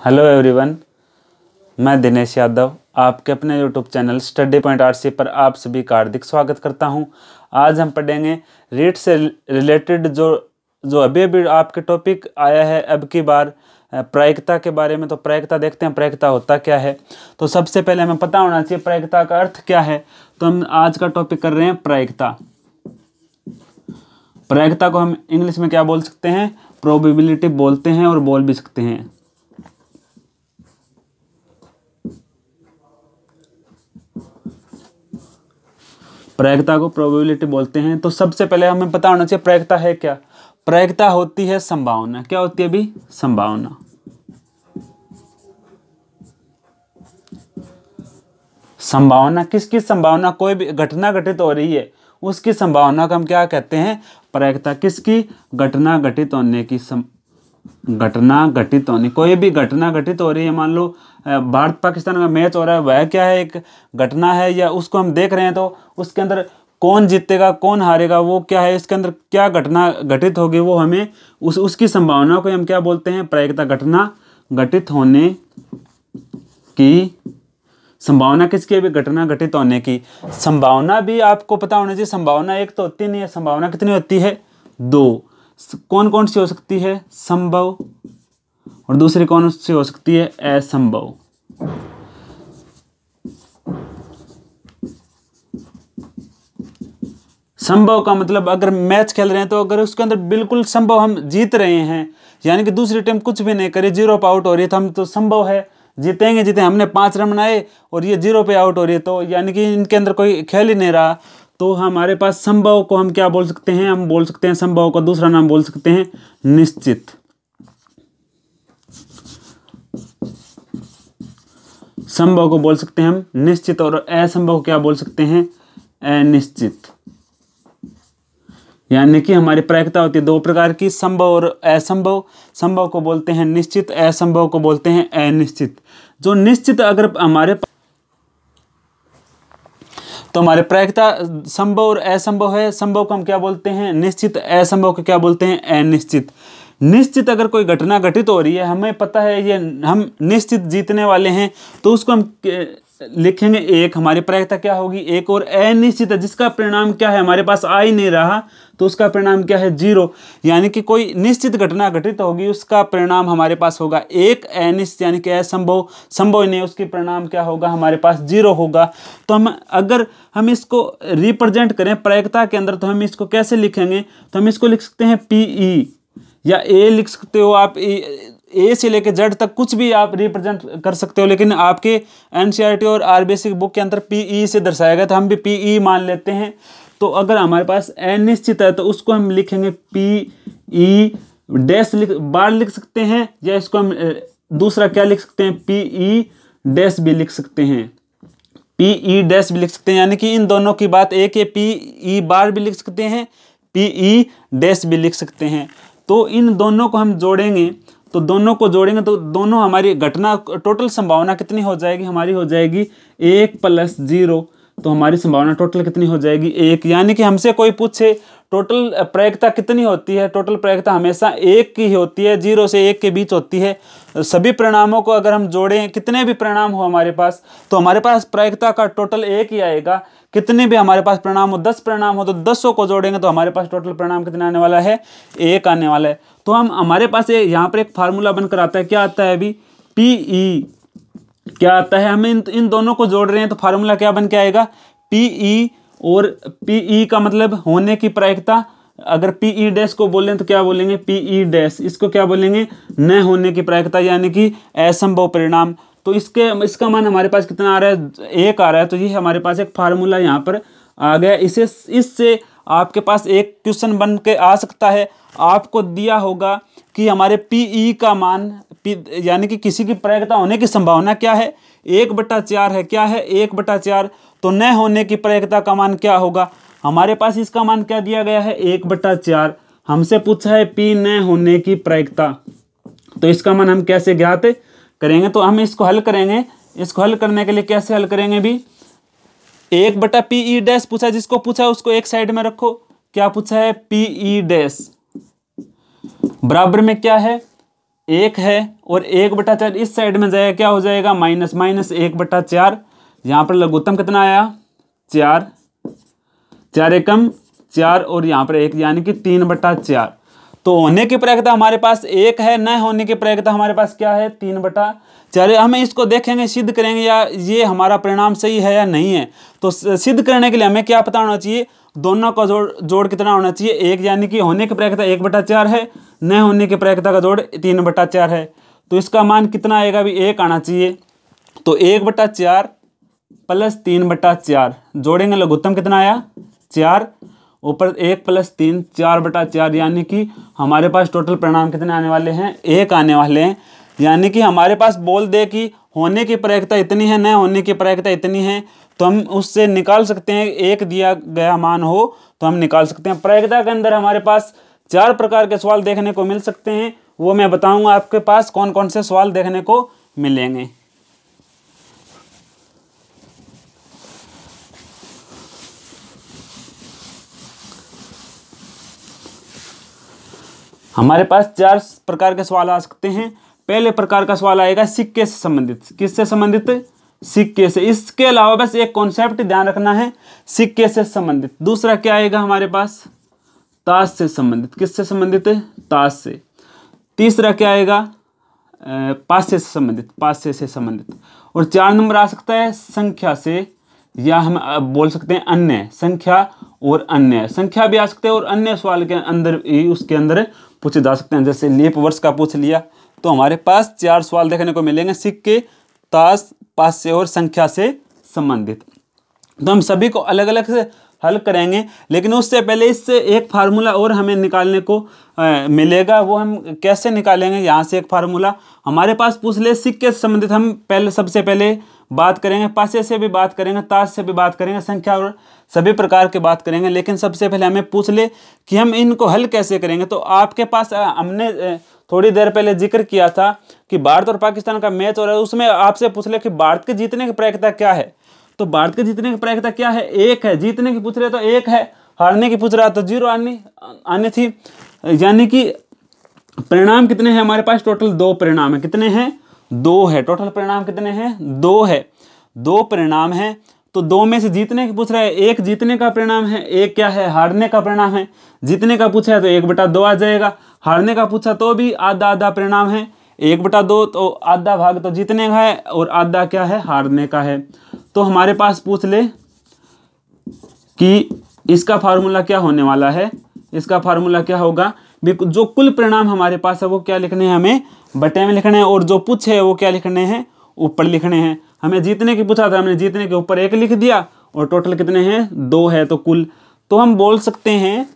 Hello everyone मैं दिनेश यादव, आपके अपने YouTube channel study point RC पर आप सभी का हार्दिक स्वागत करता हूँ। आज हम पढ़ेंगे रीट से रिलेटेड जो जो अभी अभी आपके टॉपिक आया है, अब की बार प्रायिकता के बारे में। तो प्रायिकता देखते हैं, प्रायिकता होता क्या है। तो सबसे पहले हमें पता होना चाहिए प्रायिकता का अर्थ क्या है। तो हम आज का टॉपिक कर रहे हैं प्रायिकता। प्रायिकता को हम इंग्लिश में क्या बोल सकते हैं? प्रोबेबिलिटी बोलते हैं और बोल भी सकते हैं। प्रायिकता को प्रोबेबिलिटी बोलते हैं तो सबसे पहले हमें पता होना चाहिए प्रायिकता है क्या। प्रायिकता होती है संभावना। क्या होती है अभी? संभावना। संभावना किसकी संभावना? कोई भी घटना घटित हो रही है, उसकी संभावना को हम क्या कहते हैं? प्रायिकता किसकी? घटना घटित होने की. घटना घटित होने, कोई भी घटना घटित हो रही है, मान लो भारत पाकिस्तान का मैच हो रहा है, वह क्या है, एक घटना है या उसको हम देख रहे हैं तो उसके अंदर कौन जीतेगा, कौन हारेगा, वो क्या है, इसके अंदर क्या घटना घटित होगी, वो हमें उस, उसकी संभावना को हम क्या बोलते हैं, प्रायिकता घटना घटित होने की संभावना किसकी है, घटना घटित होने की। संभावना भी आपको पता होना चाहिए, संभावना एक तो होती नहीं है, संभावना कितनी होती है, दो। कौन कौन सी हो सकती है? संभव। और दूसरी कौन सी हो सकती है? असंभव। संभव का मतलब अगर मैच खेल रहे हैं तो अगर उसके अंदर बिल्कुल संभव हम जीत रहे हैं, यानी कि दूसरी टीम कुछ भी नहीं करे, ज़ीरो पे आउट हो रही है तो हम तो संभव है, जीतेंगे, जीते, हमने पाँच रन बनाए और ये ज़ीरो पे आउट हो रही है तो यानी कि इनके अंदर कोई खेल ही नहीं रहा। तो हमारे पास संभव को हम क्या बोल सकते हैं? हम बोल सकते हैं संभव का दूसरा नाम बोल सकते हैं निश्चित। संभव को बोल सकते हैं हम निश्चित और असंभव को क्या बोल सकते हैं? अनिश्चित। यानी कि हमारी प्रायिकता होती है दो प्रकार की, संभव और असंभव। संभव को बोलते हैं निश्चित, असंभव को बोलते हैं अनिश्चित। जो निश्चित अगर हमारे तो हमारे प्रायिकता, संभव और असंभव है। संभव को हम क्या बोलते हैं? निश्चित, असंभव को क्या बोलते हैं? अनिश्चित। निश्चित अगर कोई घटना घटित हो रही है, हमें पता है ये हम निश्चित जीतने वाले हैं तो उसको हम लिखेंगे एक हमारी प्रायिकता क्या होगी? एक और अनिश्चित जिसका परिणाम क्या है? हमारे पास आ ही नहीं रहा तो उसका परिणाम क्या है? ज़ीरो। यानी कि कोई निश्चित घटना घटित होगी, उसका परिणाम हमारे पास होगा। एक अनिश्चित यानी कि असंभव, संभव नहीं उसकी परिणाम क्या होगा? हमारे पास ज़ीरो होगा। तो हम अगर हम इसको रिप्रेजेंट करें प्रायिकता के अंदर तो हम इसको कैसे लिखेंगे? तो हम इसको लिख सकते हैं पीई या ए लिख सकते हो आप से लेकर जेड तक कुछ भी आप रिप्रेजेंट कर सकते हो, लेकिन आपके एनसीआरटी और आर बुक के अंदर पीई से दर्शाया गया तो हम भी पीई मान लेते हैं। तो अगर हमारे पास अनिश्चित है तो उसको हम लिखेंगे पी ई डैश लिख बार लिख सकते हैं, या इसको हम दूसरा क्या लिख सकते हैं? पी ई डैश भी लिख सकते हैं। पी ई डैश भी लिख सकते हैं, यानी कि इन दोनों की बात एक है पी ई बार भी लिख सकते हैं पी ई डैश भी लिख सकते हैं। तो इन दोनों को हम जोड़ेंगे तो दोनों को जोड़ेंगे तो दोनों हमारी घटना, टोटल संभावना कितनी हो जाएगी? हमारी हो जाएगी एक प्लस ज़ीरो। तो हमारी संभावना टोटल कितनी हो जाएगी? एक। यानी कि हमसे कोई पूछे, टोटल प्रयोगता कितनी होती है? टोटल प्रयोगता हमेशा एक की होती है, ज़ीरो से एक के बीच होती है। सभी परिणामों को अगर हम जोड़ें, कितने भी परिणाम हो हमारे पास तो हमारे पास प्रायिकता का टोटल एक ही आएगा। कितने भी हमारे पास परिणाम हो, दस परिणाम हो तो दसों को जोड़ेंगे तो हमारे पास टोटल परिणाम कितने आने वाला है? एक आने वाला है। तो हम, हमारे पास यहाँ पर एक फार्मूला बनकर आता है, क्या आता है अभी? पी ई क्या आता है? हम इन इन दोनों को जोड़ रहे हैं तो फार्मूला क्या बन के आएगा? पीई और पीई का मतलब होने की प्रायिकता अगर पीई डैश को बोलें तो क्या बोलेंगे? पीई डैश इसको क्या बोलेंगे? न होने की प्रायिकता, यानी कि असंभव परिणाम। तो इसके, इसका मान हमारे पास कितना आ रहा है? एक आ रहा है। तो ये हमारे पास एक फार्मूला यहाँ पर आ गया। इसे, इससे आपके पास एक क्वेश्चन बन के आ सकता है। आपको दिया होगा कि हमारे पीई का मान यानी कि किसी की प्रायिकता होने की संभावना क्या है? एक बटा चार है। क्या है? एक बटा चार। तो न होने की प्रायिकता का मान क्या होगा? हमारे पास इसका मान क्या दिया गया है? एक बटा चार। हमसे पूछा है पी न होने की प्रायिकता तो इसका मान हम कैसे ज्ञात करेंगे? तो हम इसको हल करेंगे। इसको हल करने के लिए कैसे हल करेंगे भी? एक बटा पी ई डैश पूछा जिसको पूछा उसको एक साइड में रखो। क्या पूछा है? पी ई डैश बराबर में क्या है? एक है और एक बटा चार इस साइड में जाएगा। क्या हो जाएगा? माइनस माइनस एक बटा चार। यहाँ पर लघुत्तम कितना आया? चार। चार एकम, चार और यहाँ पर एक, यानी कि तीन बटा चार। तो होने की प्रयोगता हमारे पास एक है, न होने की प्रयोगता हमारे पास क्या है? तीन बटा चार। हमें इसको देखेंगे, सिद्ध करेंगे, या ये हमारा परिणाम सही है या नहीं है? तो सिद्ध करने के लिए हमें क्या पता होना चाहिए? दोनों का जोड़ जोड़ कितना होना चाहिए? एक, यानी कि होने की प्रयोगता एक बटा चार है, न होने की प्रयोगता का जोड़ तीन बटा चार है। तो इसका मान कितना आएगा? अभी एक आना चाहिए। तो एक बटा चार प्लस तीन बटा चार। जोड़ेंगे लघुत्तम कितना आया? चार, ऊपर एक प्लस तीन, चार बटा चार, यानी कि हमारे पास टोटल परिणाम कितने आने वाले हैं? एक आने वाले हैं। यानी कि हमारे पास बोल दे कि होने की प्रयोगता इतनी है, न होने की प्रयोगता इतनी है तो हम उससे निकाल सकते हैं, एक दिया गया मान हो तो हम निकाल सकते हैं। प्रयोगता के अंदर हमारे पास चार प्रकार के सवाल देखने को मिल सकते हैं, वो मैं बताऊँगा आपके पास कौन कौन से सवाल देखने को मिलेंगे। हमारे पास चार प्रकार के सवाल आ सकते हैं। पहले प्रकार का सवाल आएगा, सिक्के से संबंधित। किससे संबंधित? सिक्के से। इसके अलावा बस एक कॉन्सेप्ट ध्यान रखना है, सिक्के से संबंधित। दूसरा क्या आएगा हमारे पास? ताश से संबंधित। किससे संबंधित? ताश से। तीसरा क्या आएगा? पास्य से संबंधित। पास्य से संबंधित। और चार नंबर आ सकता है, संख्या से। या हम बोल सकते हैं अन्य। संख्या और अन्य। संख्या भी आ सकते हैं और अन्य सवाल के अंदर ही उसके अंदर पूछे जा सकते हैं। जैसे लेप वर्ष का पूछ लिया तो हमारे पास चार सवाल देखने को मिलेंगे सिक्के ताश पास्य और संख्या से संबंधित। तो हम सभी को अलग अलग से हल करेंगे लेकिन उससे पहले इससे एक फार्मूला और हमें निकालने को आ, मिलेगा। वो हम कैसे निकालेंगे? यहाँ से एक फार्मूला। हमारे पास पूछ ले सिक्के से संबंधित हम पहले सबसे पहले बात करेंगे, पासे से भी बात करेंगे ताश से भी बात करेंगे, संख्या और सभी प्रकार के बात करेंगे, लेकिन सबसे पहले हमें पूछ ले कि हम इनको हल कैसे करेंगे। तो आपके पास हमने थोड़ी देर पहले ज़िक्र किया था कि भारत और पाकिस्तान का मैच हो रहा है उसमें आपसे पूछ ले कि भारत के जीतने की प्रायिकता क्या है। तो भारत के जीतने की प्रायिकता क्या है? एक है, जीतने की पूछ रहे तो एक है, हारने की पूछ रहा तो ज़ीरो आनी आनी थी। यानी कि परिणाम कितने हैं हमारे पास? टोटल दो परिणाम है। कितने हैं? दो है। टोटल परिणाम कितने हैं? दो है। दो परिणाम है। तो दो में से जीतने की पूछ रहा है, एक जीतने का परिणाम है, एक क्या है? हारने का परिणाम है। जीतने का पूछा है तो एक बटा दो आ जाएगा। हारने का पूछा तो भी आधा आधा परिणाम है। एक बटा दो तो आधा भाग तो जीतने का है और आधा क्या है? हारने का है। तो हमारे पास पूछ ले कि इसका फार्मूला क्या होने वाला है? इसका फार्मूला क्या होगा? जो कुल परिणाम हमारे पास है, वो क्या लिखने हैं हमें? बटे में लिखने हैं और जो पूछे वो क्या लिखने हैं? ऊपर लिखने हैं। हमें जीतने की पूछा था, हमने जीतने के ऊपर एक लिख दिया और टोटल कितने हैं? दो है तो कुल। तो हम बोल सकते हैं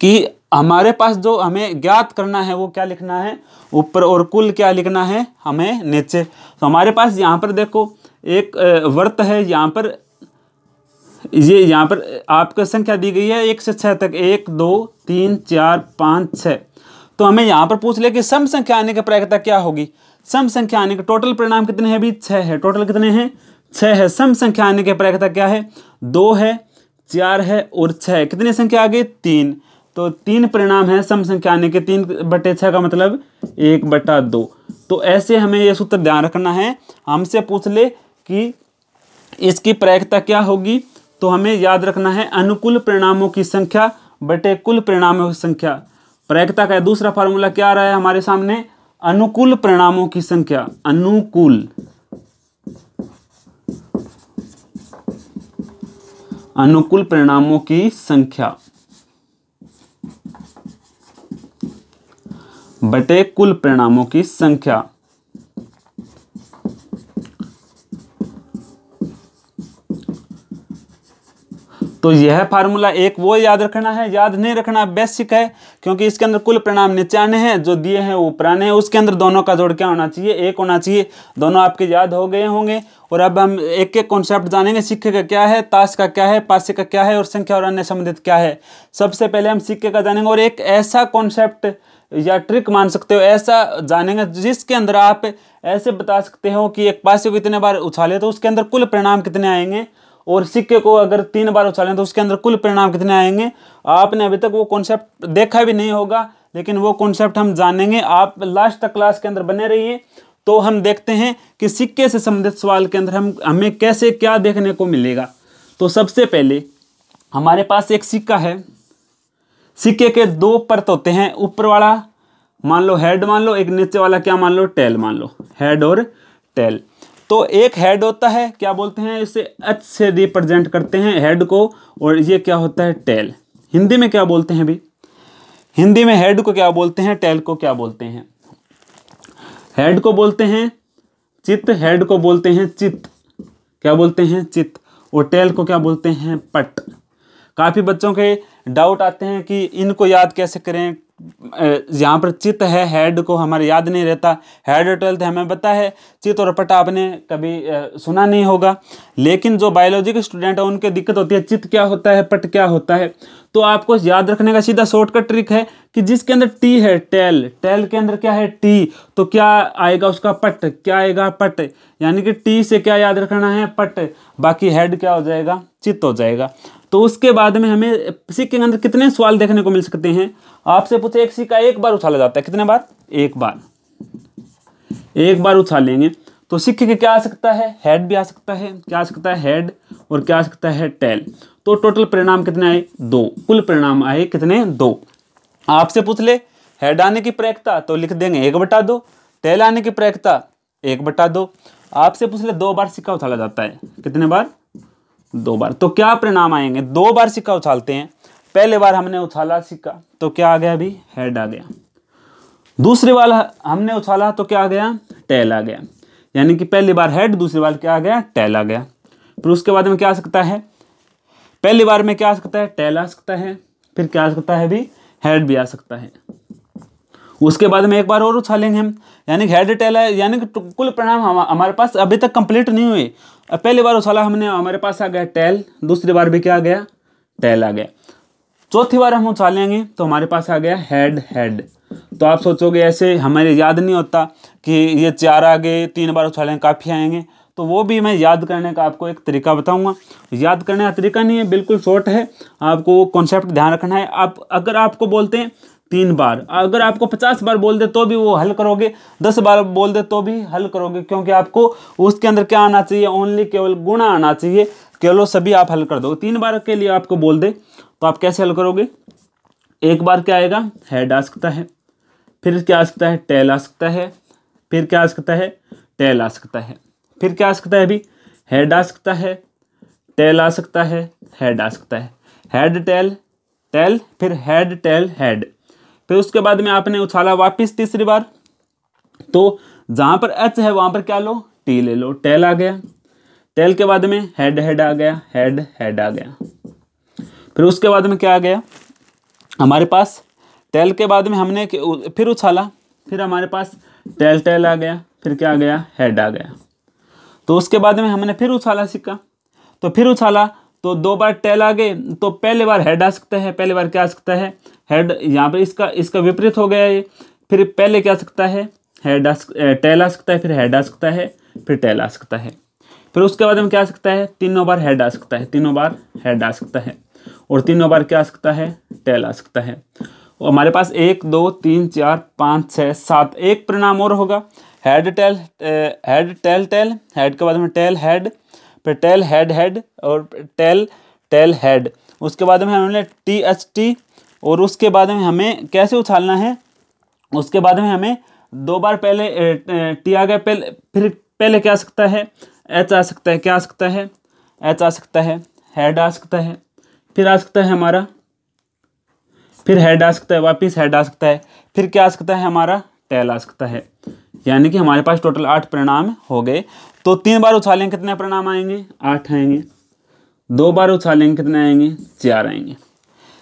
कि हमारे पास जो हमें ज्ञात करना है, वो क्या लिखना है? ऊपर और कुल क्या लिखना है? हमें नीचे। तो हमारे पास यहाँ पर देखो, एक वर्त है, यहाँ पर ये यहाँ पर, आपका संख्या दी गई है? एक से छः तक, एक, दो, तीन, चार, पाँच छः तो हमें यहाँ पर पूछ ले कि सम संख्या आने की प्रायिकता क्या होगी? सम संख्या आने के टोटल परिणाम कितने हैं अभी? छः है। टोटल कितने हैं? छः है। सम संख्या आने की प्रायिकता क्या है? दो है, चार है और छः कितनी संख्या आ गई? तीन। तो तीन परिणाम है सम संख्या आने के। तीन बटे छः का मतलब एक बटा दो। तो ऐसे हमें यह सूत्र ध्यान रखना है। हमसे पूछ ले कि इसकी प्रायिकता क्या होगी? तो हमें याद रखना है अनुकूल परिणामों की संख्या बटे कुल परिणामों की संख्या। प्रायिकता का दूसरा फार्मूला क्या आ रहा है हमारे सामने? अनुकूल परिणामों की संख्या। अनुकूल। अनुकूल परिणामों की संख्या बटे कुल परिणामों की संख्या। तो यह फार्मूला एक वो याद रखना है, याद नहीं रखना बेसिक है, क्योंकि इसके अंदर कुल परिणाम निचाने हैं, जो दिए हैं वो पुराने हैं, उसके अंदर दोनों का जोड़ क्या होना चाहिए? एक होना चाहिए। दोनों आपके याद हो गए होंगे। और अब हम एक एक कॉन्सेप्ट जानेंगे, सिक्के का क्या है, ताश का क्या है पासे का क्या है, और संख्या और अन्य संबंधित क्या है। सबसे पहले हम सिक्के का जानेंगे, और एक ऐसा कॉन्सेप्ट या ट्रिक मान सकते हो, ऐसा जानेंगे जिसके अंदर आप ऐसे बता सकते हो कि एक पासे को इतने बार उछाले तो उसके अंदर कुल परिणाम कितने आएँगे? और सिक्के को अगर तीन बार उछालें तो उसके अंदर कुल परिणाम कितने आएँगे? आपने अभी तक वो कॉन्सेप्ट देखा भी नहीं होगा, लेकिन वो कॉन्सेप्ट हम जानेंगे। आप लास्ट तक क्लास के अंदर बने रहिए तो हम देखते हैं कि सिक्के से संबंधित सवाल के अंदर हम, हमें कैसे क्या देखने को मिलेगा। तो सबसे पहले, हमारे पास एक सिक्का है। सिक्के के दो परत होते हैं, ऊपर वाला मान लो हेड मान लो, एक नीचे वाला क्या मान लो? टेल मान लो। हेड और टेल तो एक हेड होता है, क्या बोलते हैं इसे? एच से रिप्रेजेंट करते हैं हेड को, और ये क्या होता है? टेल हिंदी में क्या बोलते हैं भी हिंदी में हेड को क्या बोलते हैं? टेल को क्या बोलते हैं? हेड को बोलते हैं चित्त हेड को बोलते हैं चित्त क्या बोलते हैं? चित्त और टेल को क्या बोलते हैं? पट. काफ़ी बच्चों के डाउट आते हैं कि इनको याद कैसे करें? यहाँ पर चित्त है हेड को हमारे याद नहीं रहता। हेड और ट्वेल्थ हमें पता है, चित्त और पट आपने कभी सुना नहीं होगा। लेकिन जो बायोलॉजी के स्टूडेंट है, उनके दिक्कत होती है, चित्त क्या होता है, पट क्या होता है। तो आपको याद रखने का सीधा शॉर्टकट ट्रिक है कि जिसके अंदर टी है टेल टेल के अंदर क्या है टी तो क्या आएगा उसका पट? क्या आएगा पट? यानी कि टी से क्या याद रखना है, पट। बाकी हेड क्या हो जाएगा? चित्त हो जाएगा। तो उसके बाद में हमें सिक्के के अंदर कितने सवाल देखने को मिल सकते हैं? आपसे पूछे, एक सिक्का एक बार उछाला जाता है। कितने बार? एक बार। एक बार उछालेंगे तो सिक्के के क्या आ सकता है? हेड भी आ सकता है। क्या आ सकता है? हेड और क्या आ सकता है? टेल तो टोटल परिणाम कितने आए? दो। कुल परिणाम आए कितने? दो। आपसे पूछ ले। हेड आने की प्रयकता तो लिख देंगे, एक बटा दो। टेल आने की प्रयकता, एक बटा दो। आपसे पूछ ले, दो बार सिक्का उछाला जाता है। कितने बार? दो बार। तो क्या परिणाम आएँगे? दो बार सिक्का उछालते हैं। पहले बार हमने उछाला सिक्का तो क्या आ गया अभी? हेड आ गया। दूसरी बार हमने उछाला तो क्या आ गया? टेल आ गया। यानी कि पहली बार हेड दूसरी बार क्या आ गया? टेल आ गया। फिर उसके बाद में क्या आ सकता है? पहली बार में क्या आ सकता है? टेल आ सकता है। फिर क्या आ सकता है भी हेड भी आ सकता है। उसके बाद में एक बार और उछालेंगे हम। यानी कि हेड टेल है यानी कि कुल परिणाम हम, हमारे पास अभी तक कंप्लीट नहीं हुए। पहली बार उछाला हमने हमारे पास आ गया टेल दूसरी बार भी क्या आ गया? टेल आ गया। चौथी बार हम उछालेंगे तो हमारे पास आ गया हेड हेड तो आप सोचोगे ऐसे हमारे याद नहीं होता कि ये चार आ गए तीन बार उछालेंगे काफ़ी आएँगे। तो वो भी मैं याद करने का आपको एक तरीका बताऊँगा। याद करने का तरीका नहीं है बिल्कुल शॉर्ट है। आपको कॉन्सेप्ट ध्यान रखना है। आप अगर आपको बोलते हैं तीन बार। अगर आपको पचास बार बोल दे तो भी वो हल करोगे। दस बार बोल दे तो भी हल करोगे, क्योंकि आपको उसके अंदर क्या आना चाहिए? ओनली केवल गुणा आना चाहिए। केवल सभी आप हल कर दो। तीन बार के लिए आपको बोल दे तो आप कैसे हल करोगे? एक बार क्या आएगा? हेड आ सकता है। फिर क्या आ सकता है? टेल आ सकता है। फिर क्या आ सकता है? टेल आ सकता है। फिर क्या आ सकता है अभी? हेड आ सकता है। टेल आ सकता है। हेड आ सकता है। हेड टेल टेल फिर हेड टेल हेड फिर उसके बाद में आपने उछाला वापिस तीसरी बार। तो जहाँ पर एच है, वहाँ पर क्या लो? टी ले लो। टेल आ गया। टेल के बाद में हेड हेड आ गया। हेड हेड आ गया। फिर उसके बाद में क्या आ गया? हमारे पास टेल के बाद में हमने फिर उछाला। फिर हमारे पास टेल टेल आ गया। फिर क्या आ गया? हेड आ गया। तो उसके बाद में हमने फिर उछाला सिक्का तो फिर उछाला। तो दो बार टेल आ गए तो पहले बार हेड आ सकता है पहले बार क्या आ सकता है हेड यहाँ पर इसका इसका विपरीत हो गया ये फिर पहले क्या सकता है हेड आ टेल आ सकता है फिर हेड आ सकता है फिर टेल आ सकता है फिर उसके बाद में क्या आ सकता है तीनों बार हेड आ सकता है तीनों बार हेड आ सकता है और तीनों बार क्या आ सकता है टेल आ सकता है और हमारे पास एक दो तीन चार पाँच छः सात एक परिणाम और होगा head tail head tail tail head के बाद में टेल हेड फिर टेल हेड हेड और टेल टेल हेड उसके बाद में हमने टी एच टी और उसके बाद में हमें कैसे उछालना है उसके बाद में हमें दो बार पहले टी आ गया पहले फिर पहले क्या आ सकता है एच आ सकता है क्या आ सकता है एच आ सकता है हेड आ सकता है फिर आ सकता है हमारा फिर हेड आ सकता है वापिस हेड आ सकता है फिर क्या आ सकता है हमारा टेल आ सकता है यानी कि हमारे पास टोटल आठ परिणाम हो गए तो तीन बार उछालेंगे, कितने परिणाम आएँगे? आठ आएँगे। दो बार उछालेंगे, कितने आएँगे? चार आएँगे।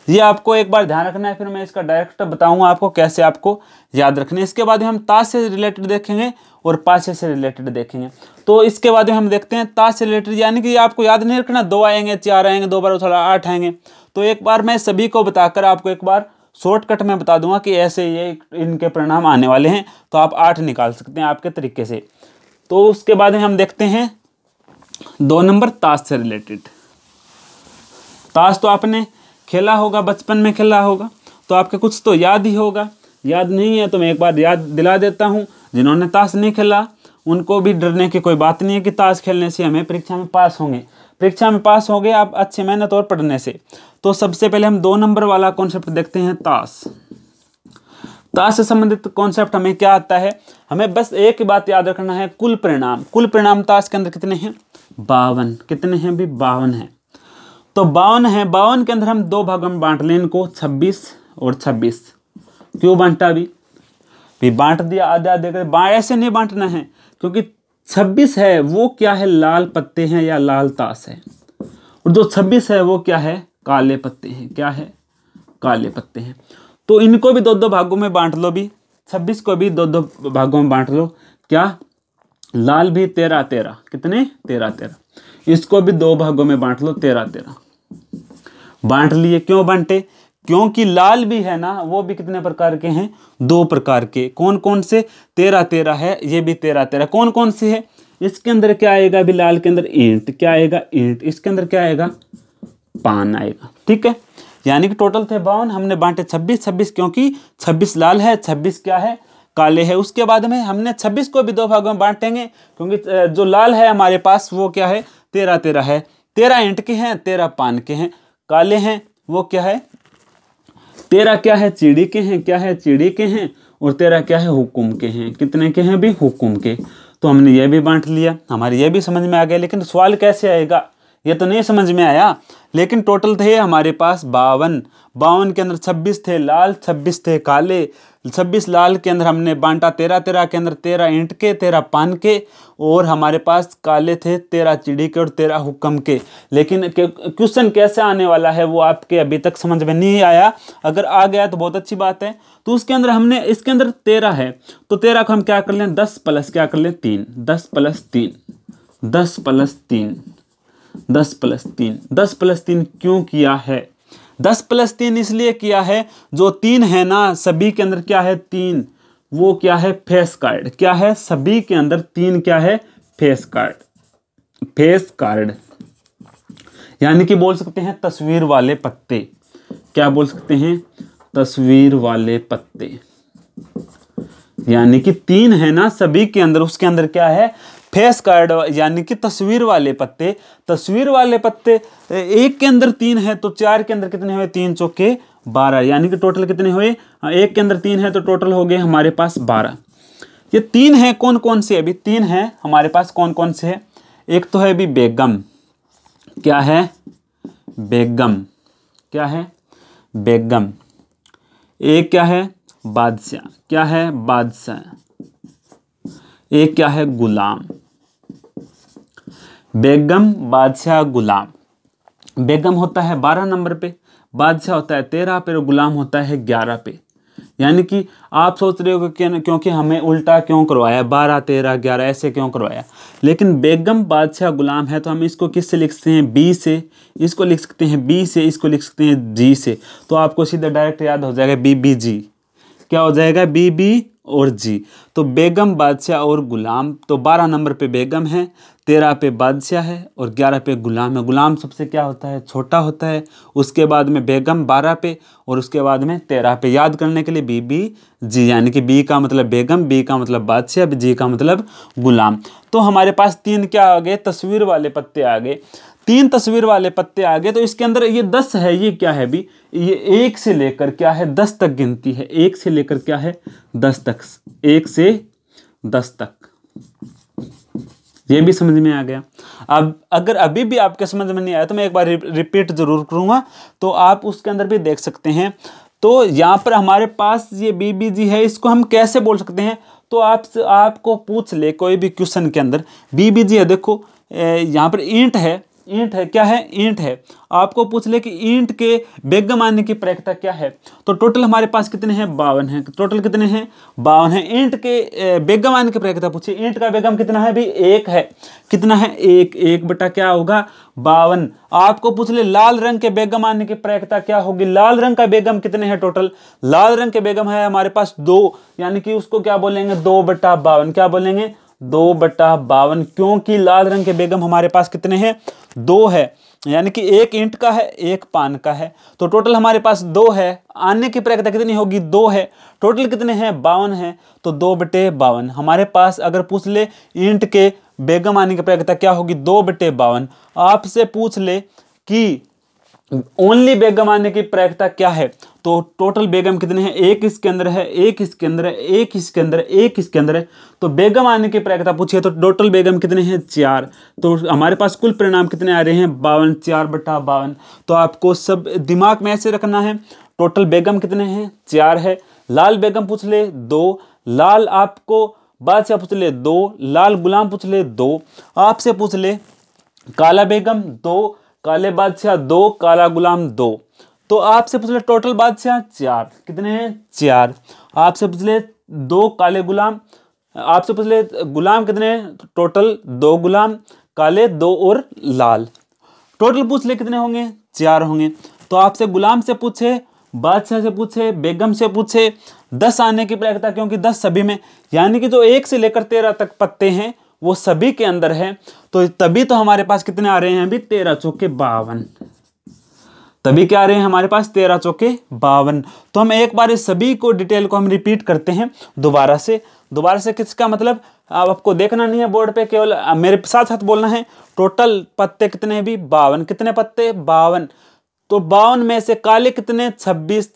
ये आपको एक बार ध्यान रखना है, फिर मैं इसका डायरेक्ट बताऊँगा आपको कैसे आपको याद रखना है। इसके बाद हम ताश से रिलेटेड देखेंगे और पाँच से रिलेटेड देखेंगे। तो इसके बाद हम देखते हैं, ताश से रिलेटेड यानी कि आपको याद नहीं रखना, दो आएँगे, चार आएँगे, दो बार उछाला, आठ आएँगे। तो एक बार मैं सभी को बताकर आपको एक बार शॉर्टकट में बता दूँगा कि ऐसे ये इनके परिणाम आने वाले हैं। तो आप आठ निकाल सकते हैं आपके तरीके से। तो उसके बाद में हम देखते हैं दो नंबर ताश से रिलेटेड ताश तो आपने खेला होगा, बचपन में खेला होगा तो आपके कुछ तो याद ही होगा। याद नहीं है तो मैं एक बार याद दिला देता हूँ, जिन्होंने ताश नहीं खेला, उनको भी डरने की कोई बात नहीं है कि ताश खेलने से हमें परीक्षा में पास होंगे। परीक्षा में पास हो गए आप अच्छे मेहनत और पढ़ने से। तो सबसे पहले हम दो नंबर वाला कॉन्सेप्ट देखते हैं, ताश। ताश से संबंधित कॉन्सेप्ट हमें क्या आता है? हमें बस एक बात याद रखना है, कुल परिणाम। कुल परिणाम ताश के अंदर कितने हैं? बावन। कितने हैं? भी बावन है। तो बावन है। बावन के अंदर हम दो भागों में बांट लें इनको, छब्बीस और छब्बीस। क्यों बांटा भी भी बांट दिया, आधे आधे कर ऐसे नहीं बांटना है, क्योंकि छब्बीस है, वो क्या है? लाल पत्ते हैं या लाल ताश है? और जो छब्बीस है, वो क्या है? काले पत्ते हैं। क्या है? काले पत्ते हैं। तो इनको भी दो दो भागों में बांट लो भी। छब्बीस को भी दो दो भागों में बांट लो। क्या? लाल भी तेरह तेरह कितने? तेरह तेरह इसको भी दो भागों में बांट लो तेरह तेरह बांट लिए क्यों बांटे? क्योंकि लाल भी है ना, वो भी कितने प्रकार के हैं? दो प्रकार के। कौन कौन से? तेरह तेरह है, ये भी तेरह तेरह कौन कौन से है? इसके अंदर क्या आएगा अभी लाल के अंदर? ईंट। क्या आएगा? ईंट। इसके अंदर क्या आएगा? पान आएगा। ठीक है? यानी कि टोटल थे बावन, हमने बांटे छब्बीस छब्बीस क्योंकि छब्बीस लाल है, छब्बीस क्या है? काले है। उसके बाद में हमने छब्बीस को भी दो भागों में बांटेंगे, क्योंकि जो लाल है हमारे पास, वो क्या है? तेरह तेरह है। तेरह इंट के हैं, तेरह पान के हैं। काले हैं, वो क्या है? तेरह क्या है? चिड़ी के हैं। क्या है? चिड़ी के हैं। और तेरह क्या है? हुकुम के हैं। कितने के हैं? भी हुकुम के। तो हमने ये भी बांट लिया। हमारे ये भी समझ में आ गया, लेकिन सवाल कैसे आएगा? ये तो नहीं समझ में आया। लेकिन टोटल थे हमारे पास बावन। बावन के अंदर छब्बीस थे लाल, छब्बीस थे काले। छब्बीस लाल के अंदर हमने बांटा, तेरह तेरह के अंदर तेरह ईंट के तेरह पान के और हमारे पास काले थे, तेरह चिड़ी के और तेरह हुक्म के लेकिन क्वेश्चन कैसे आने वाला है वो आपके अभी तक समझ में नहीं आया। अगर आ गया तो बहुत अच्छी बात है। तो उसके अंदर हमने, इसके अंदर तेरह है। तो तेरह को हम क्या कर लें? दस प्लस क्या कर लें? तीन। दस प्लस तीन। दस प्लस तीन। दस प्लस तीन। दस प्लस तीन क्यों किया है? दस प्लस तीन इसलिए किया है, जो तीन है ना, सभी के अंदर क्या है? तीन। वो क्या है? Face card. क्या है? सभी के अंदर तीन क्या है? Face card. Face card. यानी कि बोल सकते हैं तस्वीर वाले पत्ते। क्या बोल सकते हैं? तस्वीर वाले पत्ते। यानी कि तीन है ना, सभी के अंदर। उसके अंदर क्या है? फेस कार्ड यानी कि तस्वीर वाले पत्ते, तस्वीर वाले पत्ते एक के अंदर तीन है तो चार के अंदर कितने हुए? तीन चौके बारह। यानी कि टोटल कितने हुए? एक के अंदर तीन है तो टोटल हो गए हमारे पास बारह। ये तीन है कौन कौन से? अभी तीन है हमारे पास कौन कौन से है? एक तो है अभी बेगम। क्या है? बेगम। क्या है? बेगम। एक क्या है? बादशाह। क्या है? बादशाह। एक क्या है? गुलाम। बेगम बादशाह गुलाम। बेगम होता है बारह नंबर पे, बादशाह होता है तेरह पे और गुलाम होता है ग्यारह पे। यानी कि आप सोच रहे हो कि क्योंकि हमें उल्टा क्यों करवाया? बारह, तेरह, ग्यारह, ऐसे क्यों करवाया? लेकिन बेगम बादशाह गुलाम है तो हम इसको किस से लिख सकते हैं? बी से। इसको लिख सकते हैं बी से, इसको लिख सकते हैं जी से। तो आपको सीधा डायरेक्ट याद हो जाएगा बी बी, जी। क्या हो जाएगा? बी बी और जी। तो बेगम बादशाह और गुलाम तो बारह नंबर पे बेगम है। तेरह पे बादशाह है और ग्यारह पे गुलाम है। गुलाम सबसे क्या होता है? छोटा होता है। उसके बाद में बेगम बारह पे और उसके बाद में तेरह पे। याद करने के लिए बी बी जी, यानी कि बी का मतलब बेगम, बी का मतलब बादशाह जी का मतलब गुलाम। तो हमारे पास तीन क्या आ गए? तस्वीर वाले पत्ते आ गए। तीन तस्वीर वाले पत्ते आ गए। तो इसके अंदर ये दस है, ये क्या है भी? ये एक से लेकर क्या है? दस तक गिनती है। एक से लेकर क्या है? दस तक। एक से दस तक। ये भी समझ में आ गया। अब अगर अभी भी आपके समझ में नहीं आया तो मैं एक बार रिपीट ज़रूर करूँगा। तो आप उसके अंदर भी देख सकते हैं। तो यहाँ पर हमारे पास ये बी जी है, इसको हम कैसे बोल सकते हैं? तो आप आपको पूछ ले कोई भी क्वेश्चन के अंदर। बी जी है, देखो यहाँ पर ईंट है। ईंट है, क्या है? ईंट है। आपको पूछ ले कि ईंट के बेगम आने की प्रैक्टा क्या है? तो टोटल हमारे पास कितने हैं? बावन हैं। टोटल कितने हैं? बावन हैं। ईंट के बेगम आने की प्रैक्टा पूछिए। ईंट का बेगम कितना है? भी एक है। कितना है? एक। एक बटा क्या होगा? बावन। आपको पूछ ले, लाल रंग के बेगम आने की प्रैक्टा क्या होगी? लाल रंग का बेगम कितने हैं टोटल? लाल रंग के बेगम है हमारे पास दो। यानी कि उसको क्या बोलेंगे? दो बटा बावन। क्या बोलेंगे? दो बटा बावन, क्योंकि लाल रंग के बेगम हमारे पास कितने हैं? दो है। यानी कि एक ईंट का है, एक पान का है। तो टोटल हमारे पास दो है। आने की प्रक्रिया कितनी होगी? दो है। टोटल कितने हैं? बावन है। तो दो बटे बावन। हमारे पास अगर पूछ ले ईंट के बेगम आने की प्रक्रिया क्या होगी? दो बटे बावन। आपसे पूछ ले कि ओनली बेगम आने की प्रायिकता क्या है? तो टोटल बेगम कितने हैं? एक इसके अंदर है, एक इसके अंदर है, एक इसके अंदर है, एक इसके अंदर है। तो बेगम आने की प्रायिकता पूछिए तो टोटल बेगम कितने हैं? चार। तो हमारे पास कुल परिणाम कितने आ रहे हैं? बावन, चार बटा बावन। तो आपको सब दिमाग में ऐसे रखना है टोटल बेगम कितने हैं? चार है। लाल बेगम पूछ ले, दो। लाल आपको बादशाह पूछ ले, दो। लाल गुलाम पूछ ले, दो। आपसे पूछ ले, काला बेगम, दो। काले बादशाह, दो। काला गुलाम, दो। तो आपसे पूछ ले टोटल बादशाह चार। कितने हैं? चार। आपसे पूछ ले दो काले गुलाम। आपसे पूछ ले गुलाम कितने हैं? टोटल दो गुलाम, काले, दो और लाल। टोटल पूछ ले कितने होंगे? चार होंगे। तो आपसे गुलाम से पूछे, बादशाह से पूछे, बेगम से पूछे, दस आने की प्रायिकता क्योंकि दस सभी में। यानी कि जो एक से लेकर तेरह तक पत्ते हैं, वो सभी के अंदर है। तो तभी तो हमारे पास कितने आ रहे हैं अभी? तेरह चौके बावन। तभी क्या आ रहे हैं हमारे पास? तेरह चौके बावन। तो हम एक बार इस सभी को डिटेल को हम रिपीट करते हैं दोबारा से। दोबारा से किसका मतलब? अब आपको देखना नहीं है बोर्ड पे, केवल मेरे साथ साथ बोलना है। टोटल पत्ते कितने भी? बावन। कितने पत्ते? बावन। तो बावन में से काले कितने? छब्बीस।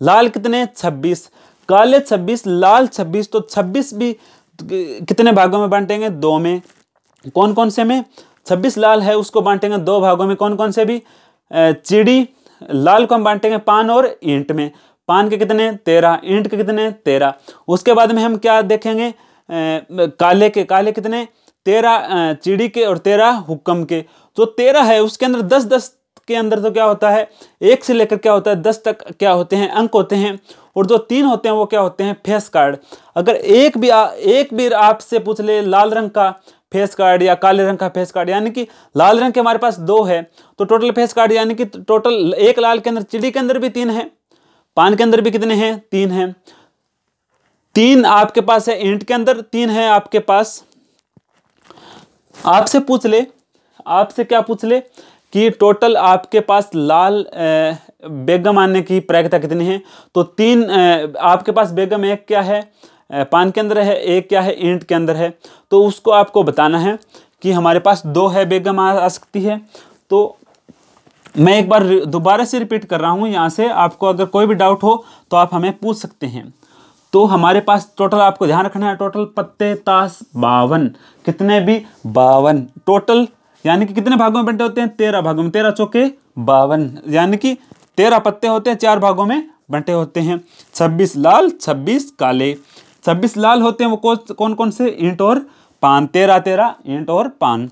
लाल कितने? छब्बीस। काले छब्बीस, लाल छब्बीस तो छब्बीस भी कितने भागों में बांटेंगे? दो में। कौन कौन से में? छब्बीस लाल है, उसको बांटेंगे दो भागों में। कौन कौन से भी? चिड़ी लाल को हम बांटेंगे पान और ईंट में। पान के कितने? तेरह। ईंट के कितने? तेरह। उसके बाद में हम क्या देखेंगे? काले के। काले कितने? तेरह चिड़ी के और तेरह हुक्म के। जो तेरह है उसके अंदर दस दस के अंदर तो क्या होता है? एक से लेकर क्या होता है? दस तक क्या होते हैं? अंक होते हैं। और जो तीन होते हैं वो क्या होते हैं? Face card. अगर एक भी आ, एक भी आपसे पूछ ले लाल रंग का फेस कार्ड या काले रंग का फेस कार्ड, यानी कि लाल रंग के हमारे पास दो है तो टोटल फेस कार्ड, यानी कि टोटल एक लाल के अंदर, चिड़ी के अंदर भी तीन है, पान के अंदर भी कितने हैं? तीन हैं। तीन आपके पास है इंट के अंदर तीन है आपके पास। आपसे पूछ ले, आपसे क्या पूछ ले कि टोटल आपके पास लाल बेगम आने की प्रायिकता कितनी है? तो तीन आपके पास बेगम एक क्या है? पान के अंदर है, एक क्या है, ईंट के अंदर है। तो उसको आपको बताना है कि हमारे पास दो है बेगम आ सकती है। तो मैं एक बार दोबारा से रिपीट कर रहा हूँ, यहाँ से आपको अगर कोई भी डाउट हो तो आप हमें पूछ सकते हैं। तो हमारे पास टोटल आपको ध्यान रखना है, टोटल पत्ते ताश बावन। कितने भी? बावन। टोटल, यानी कि कितने भागों में बंटे होते हैं? तेरह भागों में। तेरह चौके, बावन। यानी कि तेरह पत्ते होते हैं, चार भागों में बंटे होते हैं। छब्बीस लाल, छब्बीस काले। छब्बीस लाल होते हैं, वो कौन कौन से? ईंट और पान, तेरह तेरह, ईंट और पान।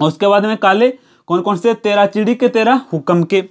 उसके बाद में काले कौन कौन से? तेरह चिड़ी के, तेरह हुक्म के।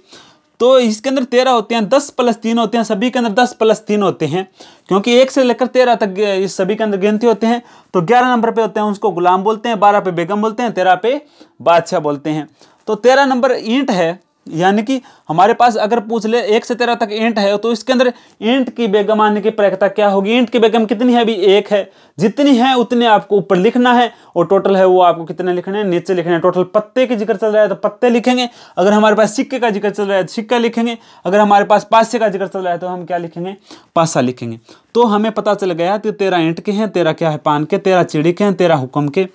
तो इसके अंदर तेरह होते हैं, दस प्लस तीन होते हैं, सभी के अंदर दस प्लस तीन होते हैं। क्योंकि एक से लेकर तेरह तक इस सभी के अंदर गिनती होते हैं तो ग्यारह नंबर पे होते हैं, उसको गुलाम बोलते हैं, बारह पे बेगम बोलते हैं, तेरह पे बादशाह बोलते हैं। तो तेरह नंबर ईंट है यानी कि हमारे पास अगर पूछ ले एक से तेरह तक ईंट है तो इसके अंदर ईंट की बेगम आने की प्रक्रिया क्या होगी? ईंट की बेगम कितनी है? अभी एक है। जितनी है, उतने आपको ऊपर लिखना है, और टोटल है वो आपको कितने लिखने हैं? नीचे लिखने हैं। टोटल पत्ते की ज़िक्र चल रहा है तो पत्ते लिखेंगे। अगर हमारे पास सिक्के का ज़िक्र चल रहा है तो सिक्का लिखेंगे। अगर हमारे पास पासे का ज़िक्र चल रहा है तो हम क्या लिखेंगे? पासा लिखेंगे। तो हमें पता चल गया कि तेरह ईंट के हैं, तेरह क्या है? पान के, तेरह चिड़ी के हैं, तेरह हुक्म के।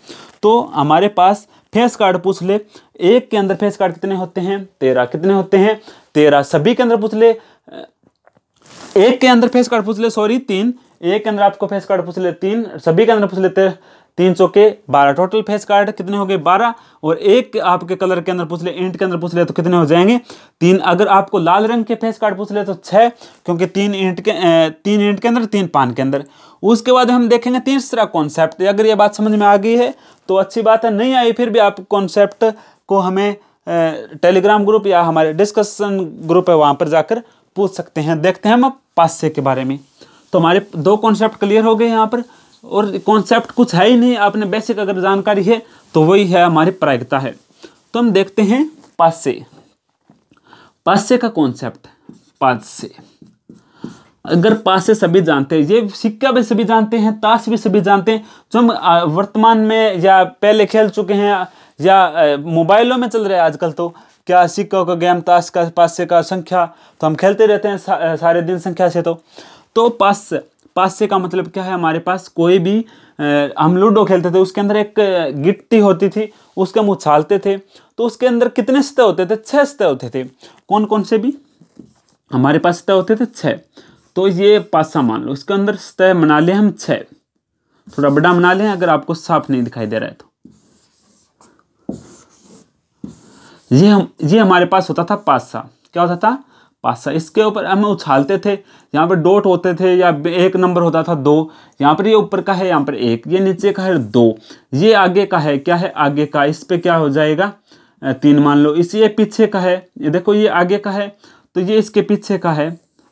तो हमारे पास फेस कार्ड पूछ ले, एक के अंदर फेस कार्ड कितने होते हैं? तेरह कितने होते हैं? तेरह सभी के अंदर पूछ ले, एक के अंदर फेस कार्ड पूछ ले सॉरी तीन, एक के अंदर आपको फेस कार्ड पूछ ले, तीन, सभी के अंदर पूछ लेते तीन सौ के बारह। टोटल फेस कार्ड कितने हो गए? बारह। और एक आपके कलर के अंदर पूछ ले इंट के अंदर पूछ ले तो कितने हो जाएँगे? तीन। अगर आपको लाल रंग के फेस कार्ड पूछ ले तो छः क्योंकि तीन इंट के तीन इंट के अंदर, तीन पान के अंदर। उसके बाद हम देखेंगे तीसरा कॉन्सेप्ट अगर ये बात समझ में आ गई है तो अच्छी बात है, नहीं आई, फिर भी आप कॉन्सेप्ट को हमें टेलीग्राम ग्रुप या हमारे डिस्कशन ग्रुप है, वहाँ पर जाकर पूछ सकते हैं। देखते हैं हम पास्य के बारे में। तो हमारे दो कॉन्सेप्ट क्लियर हो गए यहाँ पर। और कॉन्सेप्ट कुछ है ही नहीं आपने बेसिक अगर जानकारी है तो वही है हमारी प्रायिकता है। तो हम देखते हैं पास्य पास्य का कॉन्सेप्ट पास्य अगर पास सभी जानते हैं ये सिक्का भी सभी जानते हैं ताश भी सभी जानते हैं जो हम वर्तमान में या पहले खेल चुके हैं या मोबाइलों में चल रहे हैं आजकल तो क्या सिक्कों का गेम ताश का पास्य का संख्या तो हम खेलते रहते हैं सा, सारे दिन संख्या से तो। तो पास पास्य का मतलब क्या है? हमारे पास कोई भी हम लूडो खेलते थे, उसके अंदर एक गिट्टी होती थी, उसके हम उछालते थे। तो उसके अंदर कितने सतह होते थे? छह सतह होते थे। कौन कौन से भी? हमारे पास सतह होते थे छः तो ये पासा मान लो, इसके अंदर सतह बना लें हम छः थोड़ा बड़ा बना लें, अगर आपको साफ़ नहीं दिखाई दे रहा है तो। ये हम, ये हमारे पास होता था पासा। क्या होता था? पासा। इसके ऊपर हम उछालते थे, यहाँ पर डॉट होते थे, या एक नंबर होता था दो। यहाँ पर ये ऊपर का है, यहाँ पर एक, ये नीचे का है दो। ये आगे का है, क्या है आगे का? इस पर क्या हो जाएगा? तीन मान लो। इस ये पीछे का है, ये देखो ये आगे का है तो ये इसके पीछे का है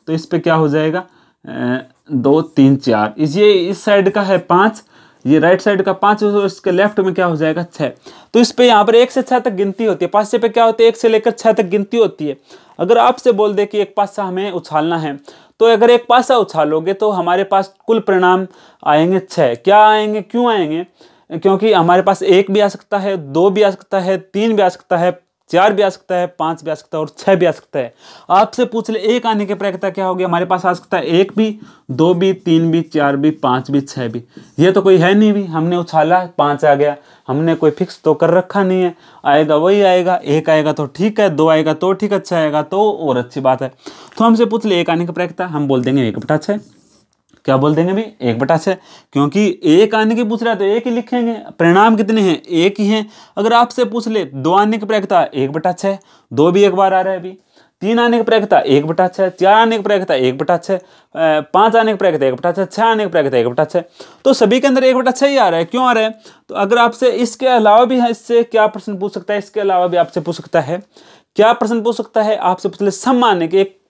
तो इस पर क्या हो जाएगा? दो, तीन, चार। इस, ये इस साइड का है पाँच ये राइट साइड का पाँच इसके लेफ़्ट में क्या हो जाएगा? छः तो इस पे यहाँ पर एक से छः तक गिनती होती है। पाँच पे क्या होती है? एक से लेकर छः तक गिनती होती है। अगर आपसे बोल दे कि एक पासा हमें उछालना है तो अगर एक पासा उछालोगे तो हमारे पास कुल परिणाम आएँगे छः क्या आएँगे? क्यों आएँगे? क्योंकि हमारे पास एक भी आ सकता है, दो भी आ सकता है, तीन भी आ सकता है चार भी आ सकता है, पाँच भी आ सकता है और छह भी आ सकता है। आपसे पूछ ले, एक आने की प्रक्रिया क्या होगी हमारे पास आ सकता है एक भी, दो भी, तीन भी, चार भी, पाँच भी, छह भी। ये तो कोई है नहीं भी। हमने उछाला, पाँच आ गया। हमने कोई फिक्स तो कर रखा नहीं है। आएगा वही आएगा, एक आएगा तो ठीक है, दो आएगा तो ठीक अच्छा आएगा तो और अच्छी बात है। तो हमसे पूछ ले, एक आने की प्रक्रिया हम बोल देंगे एक बटा छः क्या बोल देंगे भाई एक बटा छः क्योंकि एक आने की पूछ रहा है तो एक ही लिखेंगे। परिणाम कितने हैं? एक ही हैं। अगर आपसे पूछ ले, दो आने की प्रयोगता एक बटा छः दो भी एक बार आ रहा है अभी। तीन आने की प्रयोगता एक बटा छः चार आने की प्रयोगता एक बटा छः पाँच आने की प्रयोगता एक बटा छः छः आने की प्रयोगता एक बटा छः तो सभी के अंदर एक बटा छः ही आ रहा है। क्यों आ रहा है? तो अगर आपसे इसके अलावा भी है, इससे क्या प्रश्न पूछ सकता है? इसके अलावा भी आपसे पूछ सकता है। क्या प्रश्न पूछ सकता है? आपसे पूछ ले, सम आने के, एक